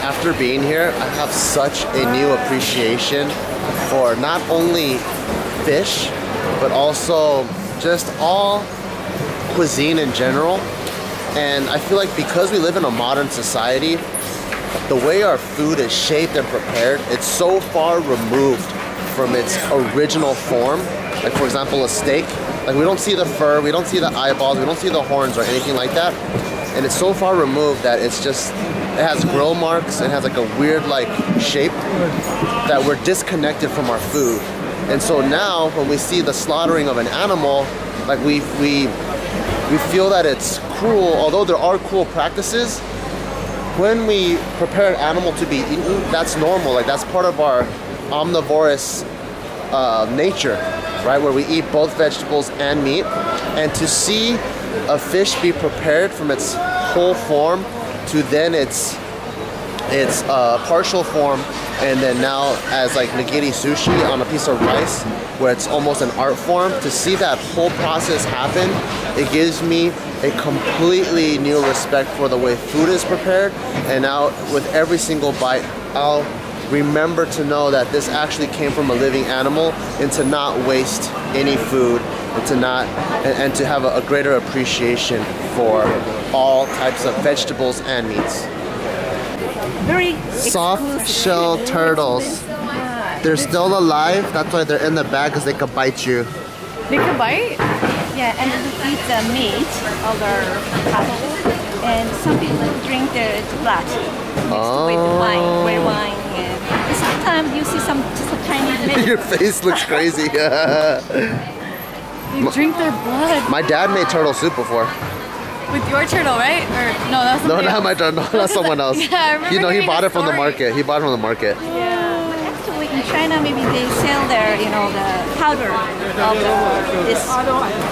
After being here, I have such a new appreciation for not only fish, but also just all cuisine in general. And I feel like because we live in a modern society, the way our food is shaped and prepared, it's so far removed from its original form. Like for example, a steak. Like we don't see the fur, we don't see the eyeballs, we don't see the horns or anything like that. And it's so far removed that it's just it has grill marks, it has like a weird like shape that we're disconnected from our food. And so now when we see the slaughtering of an animal, like we we we feel that it's cruel, although there are cruel practices, when we prepare an animal to be eaten, that's normal. Like that's part of our omnivorous uh, nature, right? Where we eat both vegetables and meat. And to see a fish be prepared from its whole form to then its its a partial form, and then now as like nigiri sushi on a piece of rice, where it's almost an art form. To see that whole process happen, it gives me a completely new respect for the way food is prepared. And now with every single bite, I'll remember to know that this actually came from a living animal, and to not waste any food, and to not and, and to have a, a greater appreciation for all types of vegetables and meats. Very Soft shell turtles. They're still alive. That's why they're in the bag because they could bite you. They can bite? Yeah, and they eat the meat of their cattle. and some people drink the blood mixed with oh. wine, red wine. And sometimes you see some just a tiny bit. Your face looks crazy. They drink their blood. My dad made turtle soup before. With your turtle, right? Or no, that was No, not else. my turtle. No, not someone else. Yeah, I remember You know, he bought it from the market. He bought it from the market. Yeah, Actually, in China, maybe they sell their, you know, the powder of the, this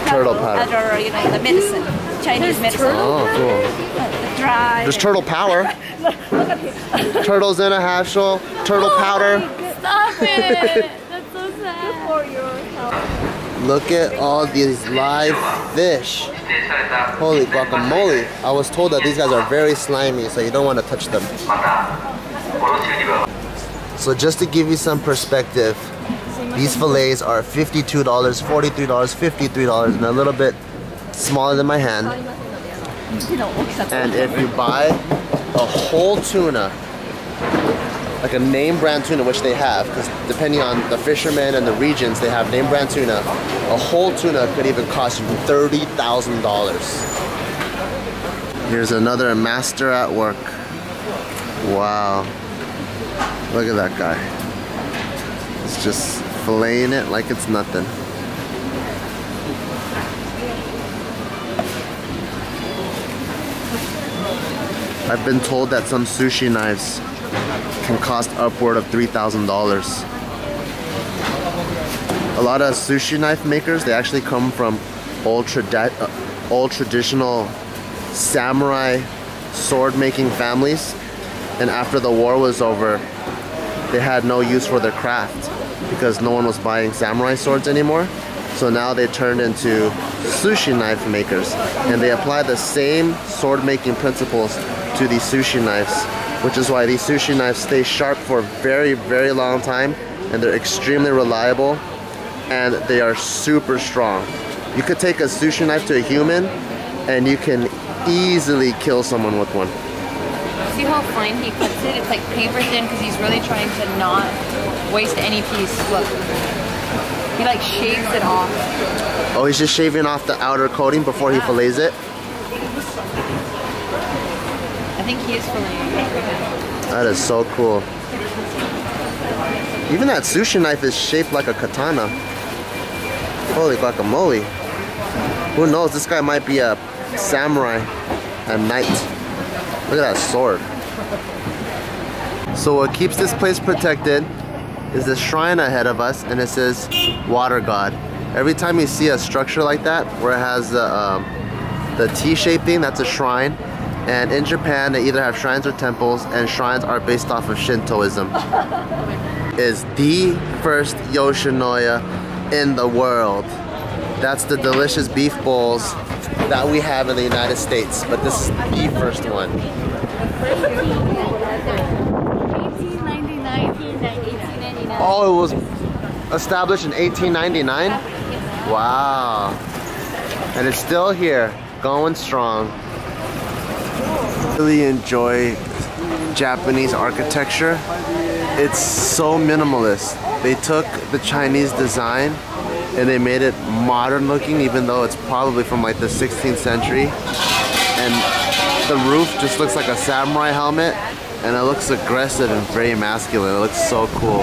Turtle powder. powder, you know, the medicine, Chinese medicine. Oh, cool. The dry. There's turtle power. Turtles in a half shell. Turtle oh powder. Stop it! That's so sad. for your health. Look at all these live fish. Holy guacamole. I was told that these guys are very slimy, so you don't want to touch them. So just to give you some perspective, these fillets are $52, $43, $53, and a little bit smaller than my hand. And if you buy a whole tuna, like a name brand tuna, which they have, because depending on the fishermen and the regions, they have name brand tuna. A whole tuna could even cost you $30,000. Here's another master at work. Wow. Look at that guy. He's just filleting it like it's nothing. I've been told that some sushi knives can cost upward of $3,000. A lot of sushi knife makers, they actually come from old, tradi- uh, old traditional samurai sword making families. And after the war was over, they had no use for their craft because no one was buying samurai swords anymore. So now they turned into sushi knife makers and they apply the same sword making principles to these sushi knives, which is why these sushi knives stay sharp for a very, very long time and they're extremely reliable and they are super strong. You could take a sushi knife to a human and you can easily kill someone with one. See how fine he cuts it? It's like paper thin because he's really trying to not waste any piece. Look. He like shaves it off. Oh, he's just shaving off the outer coating before he fillets it? I think he is it. That is so cool. Even that sushi knife is shaped like a katana. Holy guacamole. Who knows, this guy might be a samurai, a knight. Look at that sword. So what keeps this place protected is the shrine ahead of us and it says water god. Every time you see a structure like that where it has the, um, the T-shaped thing, that's a shrine. And in Japan, they either have shrines or temples, and shrines are based off of Shintoism. Is the first Yoshinoya in the world. That's the delicious beef bowls that we have in the United States, but this is the first one. Oh, it was established in 1899? Wow. And it's still here, going strong. Really enjoy Japanese architecture. It's so minimalist. They took the Chinese design and they made it modern looking even though it's probably from like the 16th century. And the roof just looks like a samurai helmet and it looks aggressive and very masculine. It looks so cool.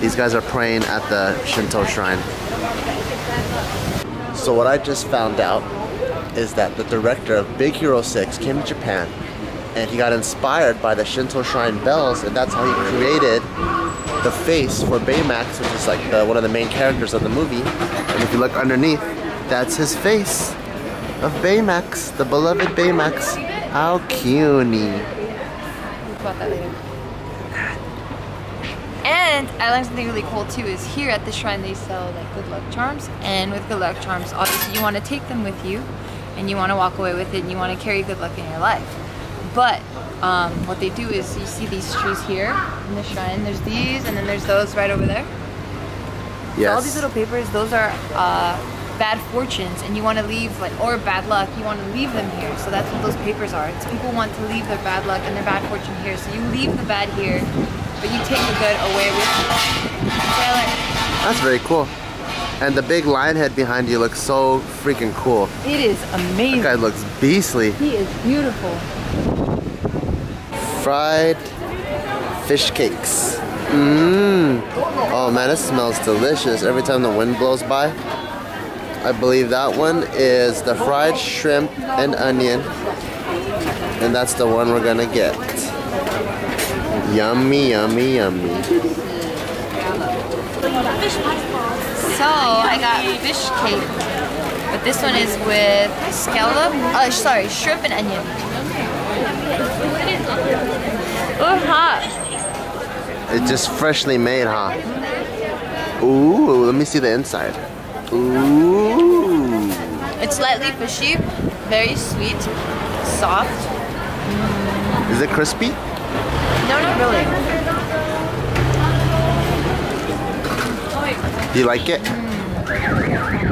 These guys are praying at the Shinto shrine. So what I just found out is that the director of Big Hero 6 came to Japan and he got inspired by the Shinto shrine bells and that's how he created the face for Baymax, which is like the, one of the main characters of the movie. And if you look underneath, that's his face of Baymax, the beloved Baymax. How later. And I learned something really cool too is here at the shrine they sell like good luck charms and with good luck charms obviously you want to take them with you and you want to walk away with it and you want to carry good luck in your life. But um, what they do is you see these trees here in the shrine. There's these and then there's those right over there. So all these little papers, those are uh, bad fortunes, and you want to leave like or bad luck. You want to leave them here. So that's what those papers are. It's people want to leave their bad luck and their bad fortune here. So you leave the bad here, but you take the good away with you. Taylor. That's very cool. And the big lion head behind you looks so freaking cool. It is amazing. That guy looks beastly. He is beautiful. Fried fish cakes. Mmm. Oh man, it smells delicious every time the wind blows by. I believe that one is the fried shrimp and onion. And that's the one we're gonna get. Yummy, yummy, yummy. So I got fish cake, but this one is with scallop. Uh, sorry, shrimp and onion. Oh, hot. It's just freshly made, huh? Ooh, let me see the inside. Ooh. It's slightly fishy, very sweet, soft. Is it crispy? No, not really. Do you like it?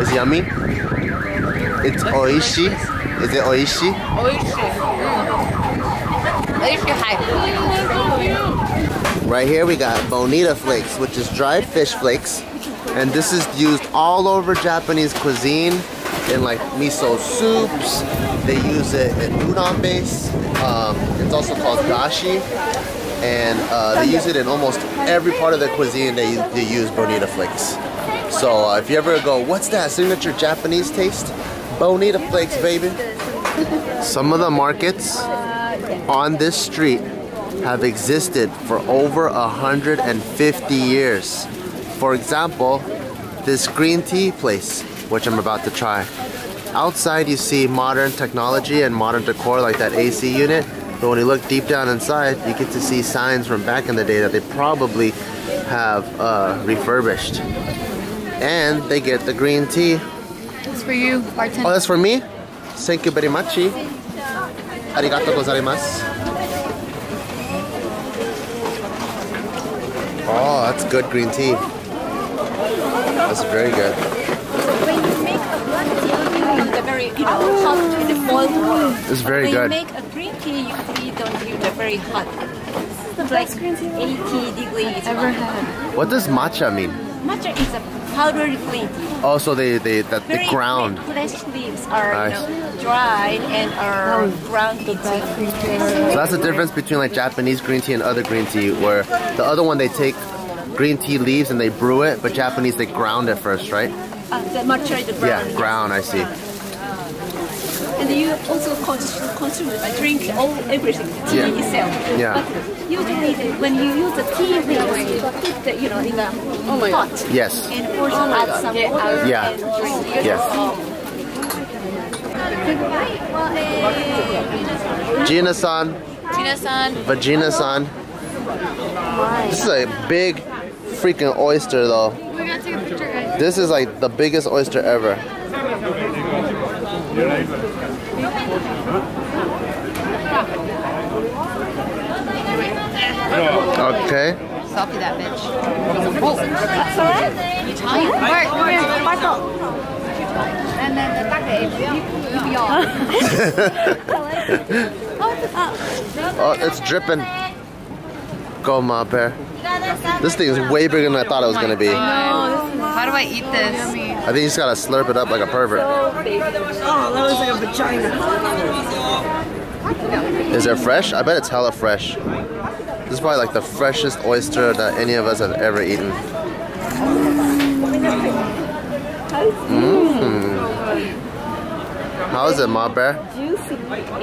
It's yummy? It's oishi? Is it oishi? Oishi. Oishi high. Right here we got bonito flakes, which is dried fish flakes. And this is used all over Japanese cuisine in like miso soups. They use it in udon base. Um, it's also called dashi. And uh, they use it in almost every part of the cuisine they, they use bonito flakes. So uh, if you ever go, what's that signature Japanese taste? Bonito flakes, baby. Some of the markets on this street have existed for over 150 years. For example, this green tea place, which I'm about to try. Outside you see modern technology and modern decor like that AC unit, but when you look deep down inside, you get to see signs from back in the day that they probably have uh, refurbished. And they get the green tea. It's for you, bartender. Oh, that's for me? Thank you very much. Eh? Arigato gozaimasu. Oh, that's good green tea. That's very good. When you make a black tea, you the very, you know, hot and the boiled water. It's very when good. you make a green tea, you usually don't use the very hot. It's like 80 degrees. Ever had. What does matcha mean? Matcha is a powdered green tea. Oh, so they they that the Very ground. Fresh leaves are I you know, dried and are ground into. So that's the difference between like Japanese green tea and other green tea, where the other one they take green tea leaves and they brew it, but Japanese they ground it first, right? Uh, the matcha the ground. Yeah, ground. I see. And you also consume, consume uh, drink all everything, tea Yeah. itself. Yeah. But usually the, when you use the tea leaves, you put the, you know, in the pot. Yes. And also add some water Yeah. and drink. Yes. Gina-san, Tina-san. Vagina-san. This is a big freaking oyster though. We gotta take a picture, guys. This is like the biggest oyster ever. Okay. Selfie that bitch. Oh, that's alright. Italian. Mark, come here. Marco. And then the back oh, oh, it's dripping. Go, ma bear. This thing is way bigger than I thought it was gonna be. How do I eat this? I think you just gotta slurp it up like a pervert. Oh, that looks like a vagina. Is it fresh? I bet it's hella fresh. This is probably like the freshest oyster that any of us have ever eaten. Mmm. How is it, ma bear? Juicy.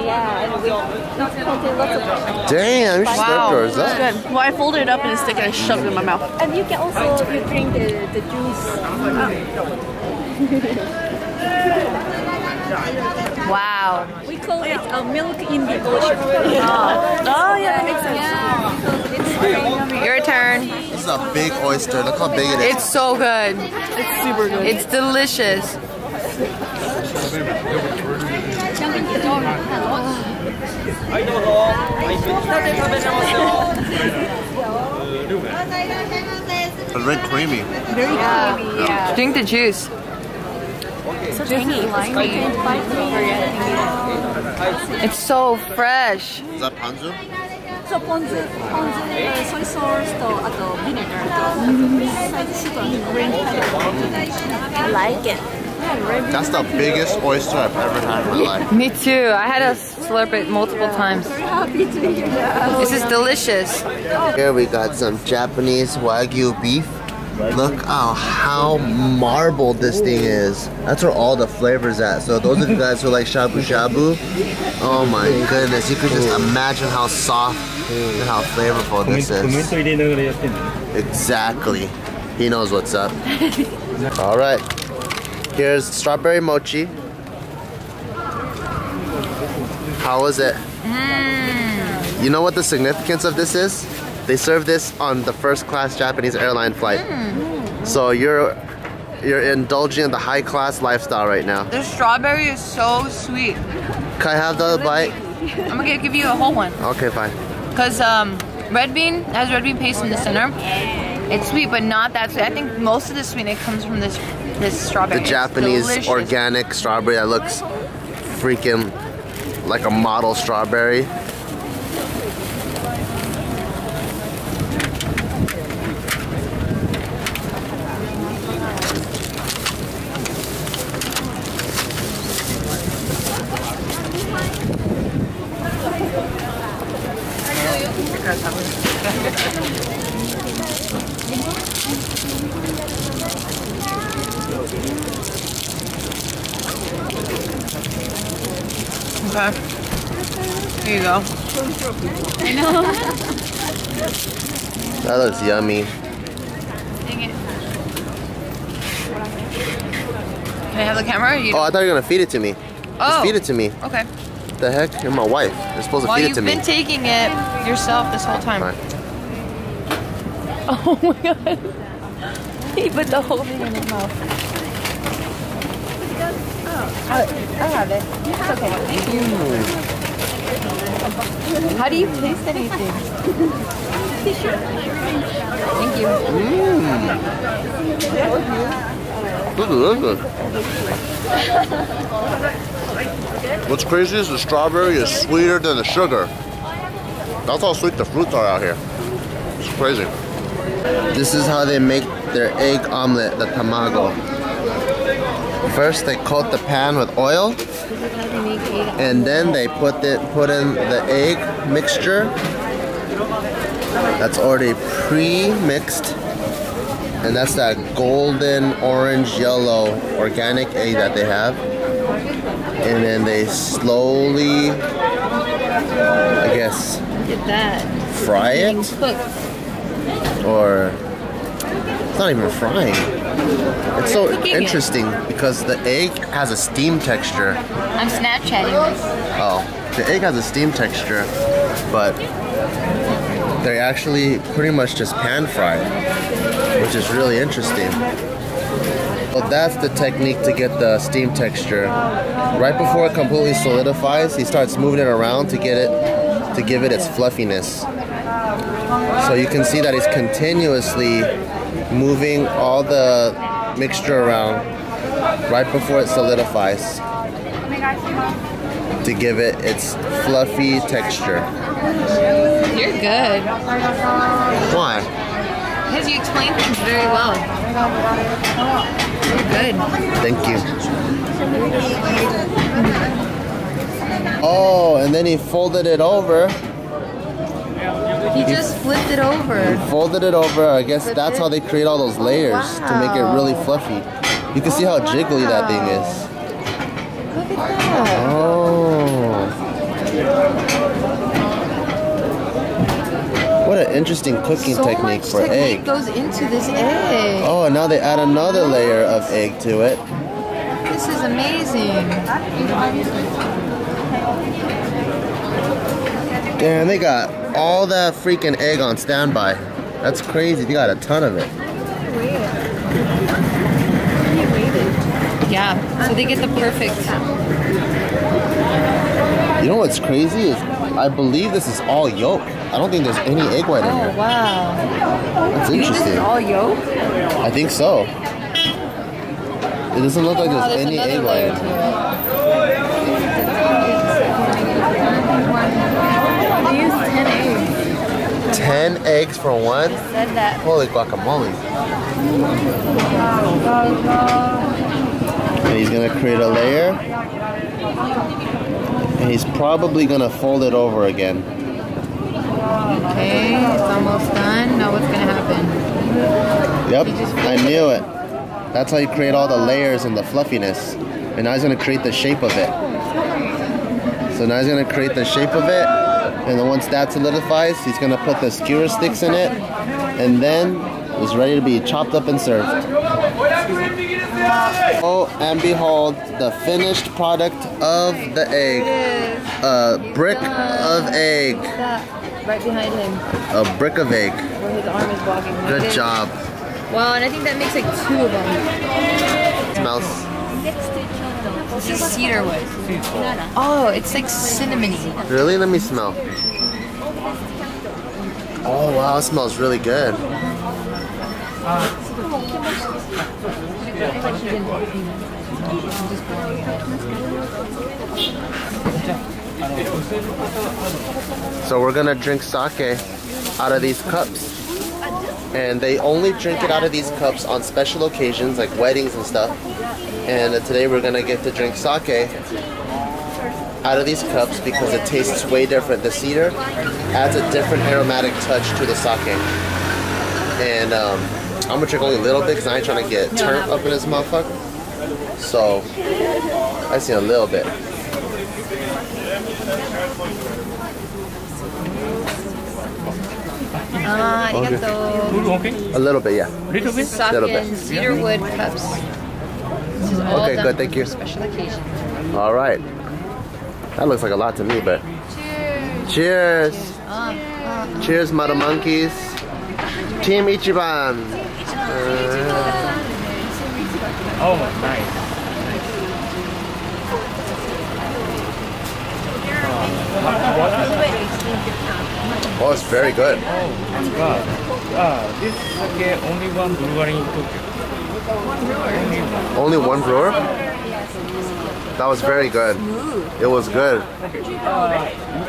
Yeah, and we it's contain lots of Damn, you Wow. yours up. Good. Well, I folded it up in a stick and I shoved it in my mouth. And you can also you drink the, the juice. Wow. We call it a milk in the ocean. Oh. oh, yeah, that makes sense. Your turn. This is a big oyster. Look how big it is. It's so good. It's super good. It's delicious. はいどうぞはい出来たて食べてますよ It's very creamy. Very yeah. creamy. Yeah. Drink the juice. Okay. So juice lime. It's so fresh. Is that ponzu? So ponzu, ponzu, soy sauce とあとビネガーと、mm -hmm. I like it. That's the biggest oyster I've ever had in my life. Me too. I had to slurp it multiple times. happy to hear that This is delicious. Here we got some Japanese Wagyu beef. Look oh, how marbled this thing is. That's where all the flavors at. So those of you guys who like shabu shabu, oh my goodness, you could just imagine how soft and how flavorful this is. Exactly. He knows what's up. All right. Here's strawberry mochi. How was it? You know what the significance of this is? They serve this on the first class Japanese airline flight. So you're you're indulging in the high class lifestyle right now. The strawberry is so sweet. Can I have the bite? I'm gonna give you a whole one. Okay, fine. Cause um, red bean has red bean paste in the center. It's sweet, but not that sweet. I think most of the sweetness comes from this this strawberry. The Japanese organic strawberry that looks freaking like a model strawberry. Okay. Here you go. I know. That looks yummy. Dang it. Can I have the camera? Or you Oh, I thought you were gonna feed it to me. Oh. Just feed it to me. Okay. The heck? You're my wife. You're supposed to Well, feed it to me. Well, you've been taking it yourself this whole time. Fine. Oh my god. He put the whole thing in his mouth. Oh, I have it it's okay Thank you. How do you taste anything? Thank you. Look at this. What's crazy is the strawberry is sweeter than the sugar. That's how sweet the fruits are out here. It's crazy. This is how they make their egg omelet, the tamago. First, they coat the pan with oil, and then they put it put in the egg mixture. That's already pre-mixed, and that's that golden orange yellow organic egg that they have. And then they slowly, I guess, at that. fry it Cooked. or it's not even frying. It's so Cooking it. interesting because the egg has a steam texture. I'm Snapchatting this. Oh, the egg has a steam texture, but they actually pretty much just pan it, which is really interesting. Well, that's the technique to get the steam texture. Right before it completely solidifies, he starts moving it around to get it to give it its fluffiness. So you can see that he's continuously moving all the mixture around right before it solidifies to give it its fluffy texture. You're good. Why? Because you explain things very well. You're good. Thank you. Oh, and then he folded it over. He just flipped it over. He Folded it over. I guess that's how they create all those layers to make it really fluffy. You can see how jiggly that thing is. Look at that. Oh. What an interesting cooking so technique for technique egg. goes into this egg. Oh, and now they add another layer of egg to it. This is amazing. Damn, they got all that freaking egg on standby. That's crazy. They got a ton of it. Yeah, so they get the perfect. You know what's crazy is I believe this is all yolk. I don't think there's any egg white in oh, here. Oh wow! That's You think this is interesting. all yolk? I think so. It doesn't look like Oh, there's there's any egg white in to They use ten eggs. 10 eggs for one? Said that. Holy guacamole. And he's gonna create a layer. And he's probably gonna fold it over again. Okay, it's almost done. Now what's gonna happen? Yep, I knew it. That's how you create all the layers and the fluffiness. And now he's gonna create the shape of it. So now he's gonna create the shape of it. And then once that solidifies, he's gonna put the skewer sticks in it. And then it's ready to be chopped up and served. Oh, and behold, the finished product of the egg. A brick of egg. Right behind him, A brick of egg. where his arm is walking. Good job. Well, and I think that makes like two of them. Smells. This is cedar wood. Oh, it's like cinnamony. Really? Let me smell. Oh wow, it smells really good. So we're gonna drink sake out of these cups. And they only drink it out of these cups on special occasions like weddings and stuff. And today we're gonna get to drink sake out of these cups because it tastes way different. The cedar adds a different aromatic touch to the sake. And um, I'm gonna drink only a little bit because I ain't trying to get turned up in this motherfucker. So I see a little bit. Ah, arigato. A little bit, yeah. Little bit? Sake Little bit. and cedar wood cups. This is all Okay, done good, thank you. Special occasion. All right. That looks like a lot to me, but Cheers. cheers. Ah, ah. Cheers, Mother Monkeys. Team Ichiban. Oh, nice. Oh, it's very good. Wow. Ah, this sake only one brewery in Tokyo. Only one brewer? That was very good. It was good.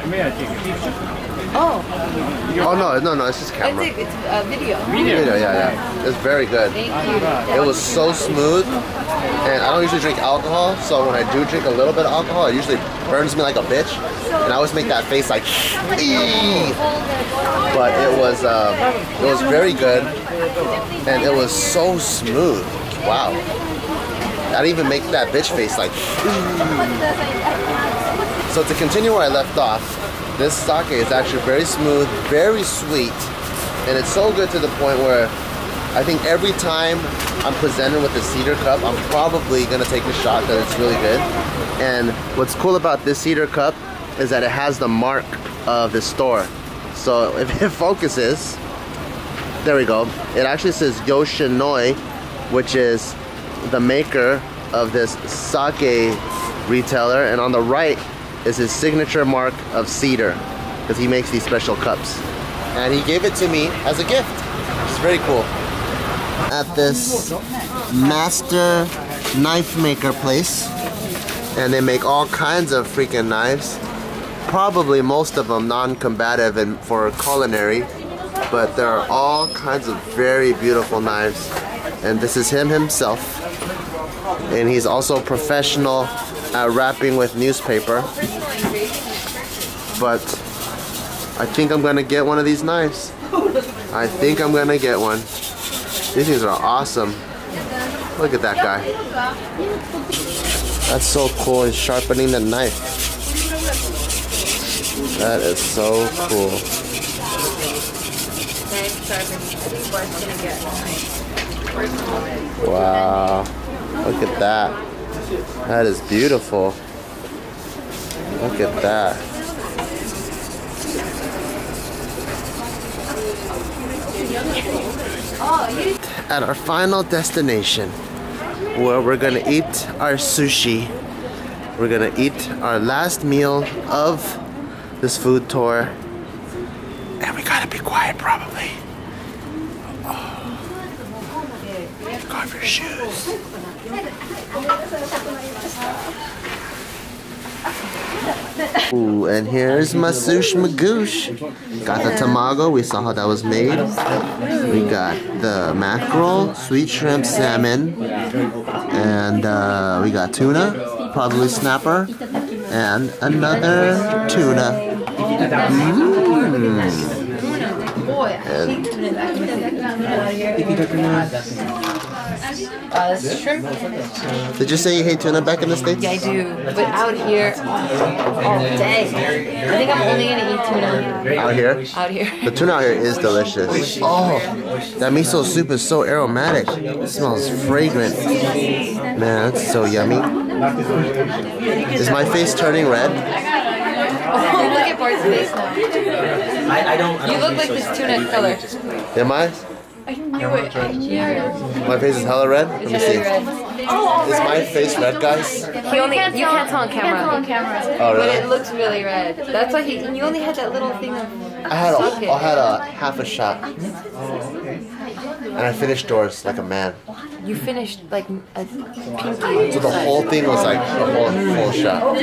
May I take a picture? Oh, Oh no, no, no, it's just it's camera. a, it's a video. Yeah, yeah, yeah. It's very good. Thank you. It was so smooth, and I don't usually drink alcohol, so when I do drink a little bit of alcohol, it usually burns me like a bitch, and I always make that face like, "Eee." but it was, uh, it was very good, and it was so smooth. Wow. I'd even make that bitch face like. So to continue where I left off, this sake is actually very smooth, very sweet, and it's so good to the point where I think every time I'm presented with a cedar cup, I'm probably gonna take a shot that it's really good. And what's cool about this cedar cup is that it has the mark of the store. So if it focuses, there we go. It actually says Yoshinoi, which is the maker of this sake retailer, and on the right is his signature mark of cedar, because he makes these special cups. And he gave it to me as a gift. It's very cool. At this master knife maker place, and they make all kinds of freaking knives. Probably most of them non-combative and for culinary, but there are all kinds of very beautiful knives. And this is him himself. And he's also a professional Uh, at wrapping with newspaper. But I think I'm gonna get one of these knives. I think I'm gonna get one. These things are awesome. Look at that guy. That's so cool. He's sharpening the knife. That is so cool. Wow. Look at that. That is beautiful. Look at that. At our final destination, where we're gonna eat our sushi. We're gonna eat our last meal of this food tour. And we gotta be quiet probably. Oh. Take off your shoes. Ooh, and here's my sush magoosh. Got the tamago, we saw how that was made. We got the mackerel, sweet shrimp, salmon, and uh, we got tuna, probably snapper, and another tuna. Mm. Uh, shrimp. Did you say you hate tuna back in the States? Yeah, I do. But out here, all day. I think I'm only gonna eat tuna Out here? out here. The tuna out here is delicious. Oh, that miso soup is so aromatic. It smells fragrant. Man, that's so yummy. Is my face turning red? Oh, look at Bart's face now. I, I don't. You look like this tuna color. Am I? I knew it. I knew it. My face is hella red? Let me see. Oh, is my face red, guys? He only, you can't tell on camera. Oh, But it looks really red. That's why he. And you only had that little thing of. I had sake. a, I had a half a shot. And I finished doors like a man. You finished like a pinky. So the whole thing was like a whole full shot.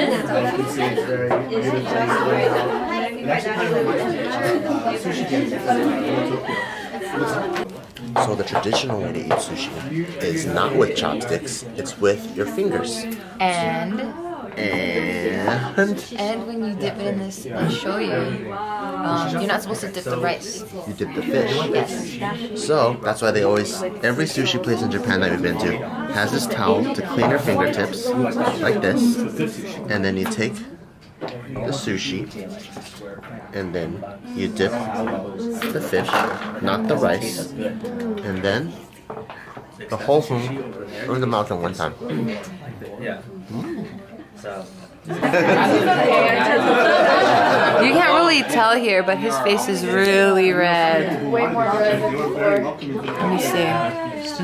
So the traditional way to eat sushi is not with chopsticks, it's with your fingers. And And and when you dip it in this shoyu, um, you're not supposed to dip the rice. you dip the fish. Yes. So that's why they always, every sushi place in Japan that we've been to has this towel to clean your fingertips, like this. And then you take the sushi, and then you dip the fish, not the rice, and then the whole thing in the mouth at one time. Yeah. Mm. So. You can't really tell here, but his face is really red. Way more red than before. Let me see.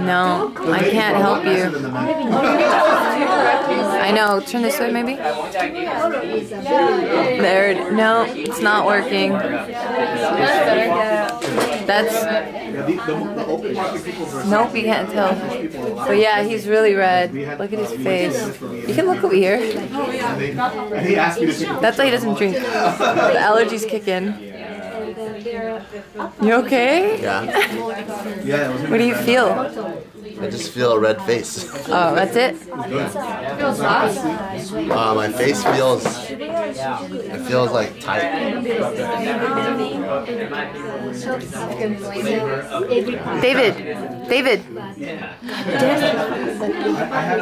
No, I can't help you. I know. Turn this way, maybe. There. it- No, it's not working. That's. Nope, you can't tell. But yeah, he's really red. Look at his face. You can look over here. Oh, and he asked me to take a That's why he doesn't drink. The allergies kick in. You okay? Yeah, Yeah, What do you feel? I just feel a red face. Oh, that's it? Uh, my face feels, it feels like tight. David! David!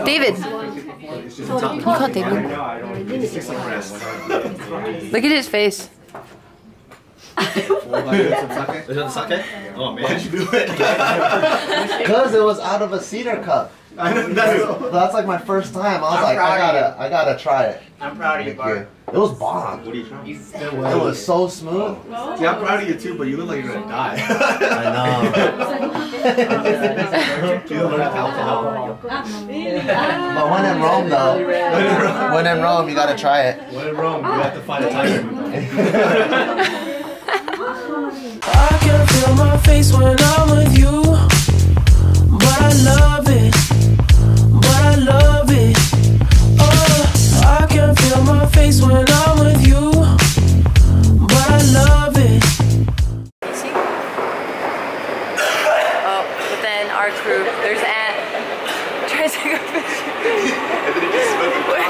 David! You call David. Look at his face. Is it sake? Oh man. Why'd you do it? Cause it was out of a cedar cup. I know, that's, That's like my first time. I was I'm like, I gotta, I gotta try it. I'm proud of you, Thank. Bart. It was bomb. What are you trying? It was so smooth. Oh. See, I'm proud of you too, but you look like you're gonna die. I know. you look like alcohol. But when in Rome, though, when in Rome, you gotta try it. When in Rome, you have to find a time. I can feel my face when I'm with you. But I love it. But I love it. Oh, I can feel my face when I'm with you. But I love it. Oh, but then our crew, there's Ant trying to take a picture. And then he just What,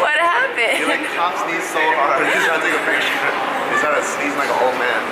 what happened? so hard. He's trying to take a picture. He started sneezing like an old man.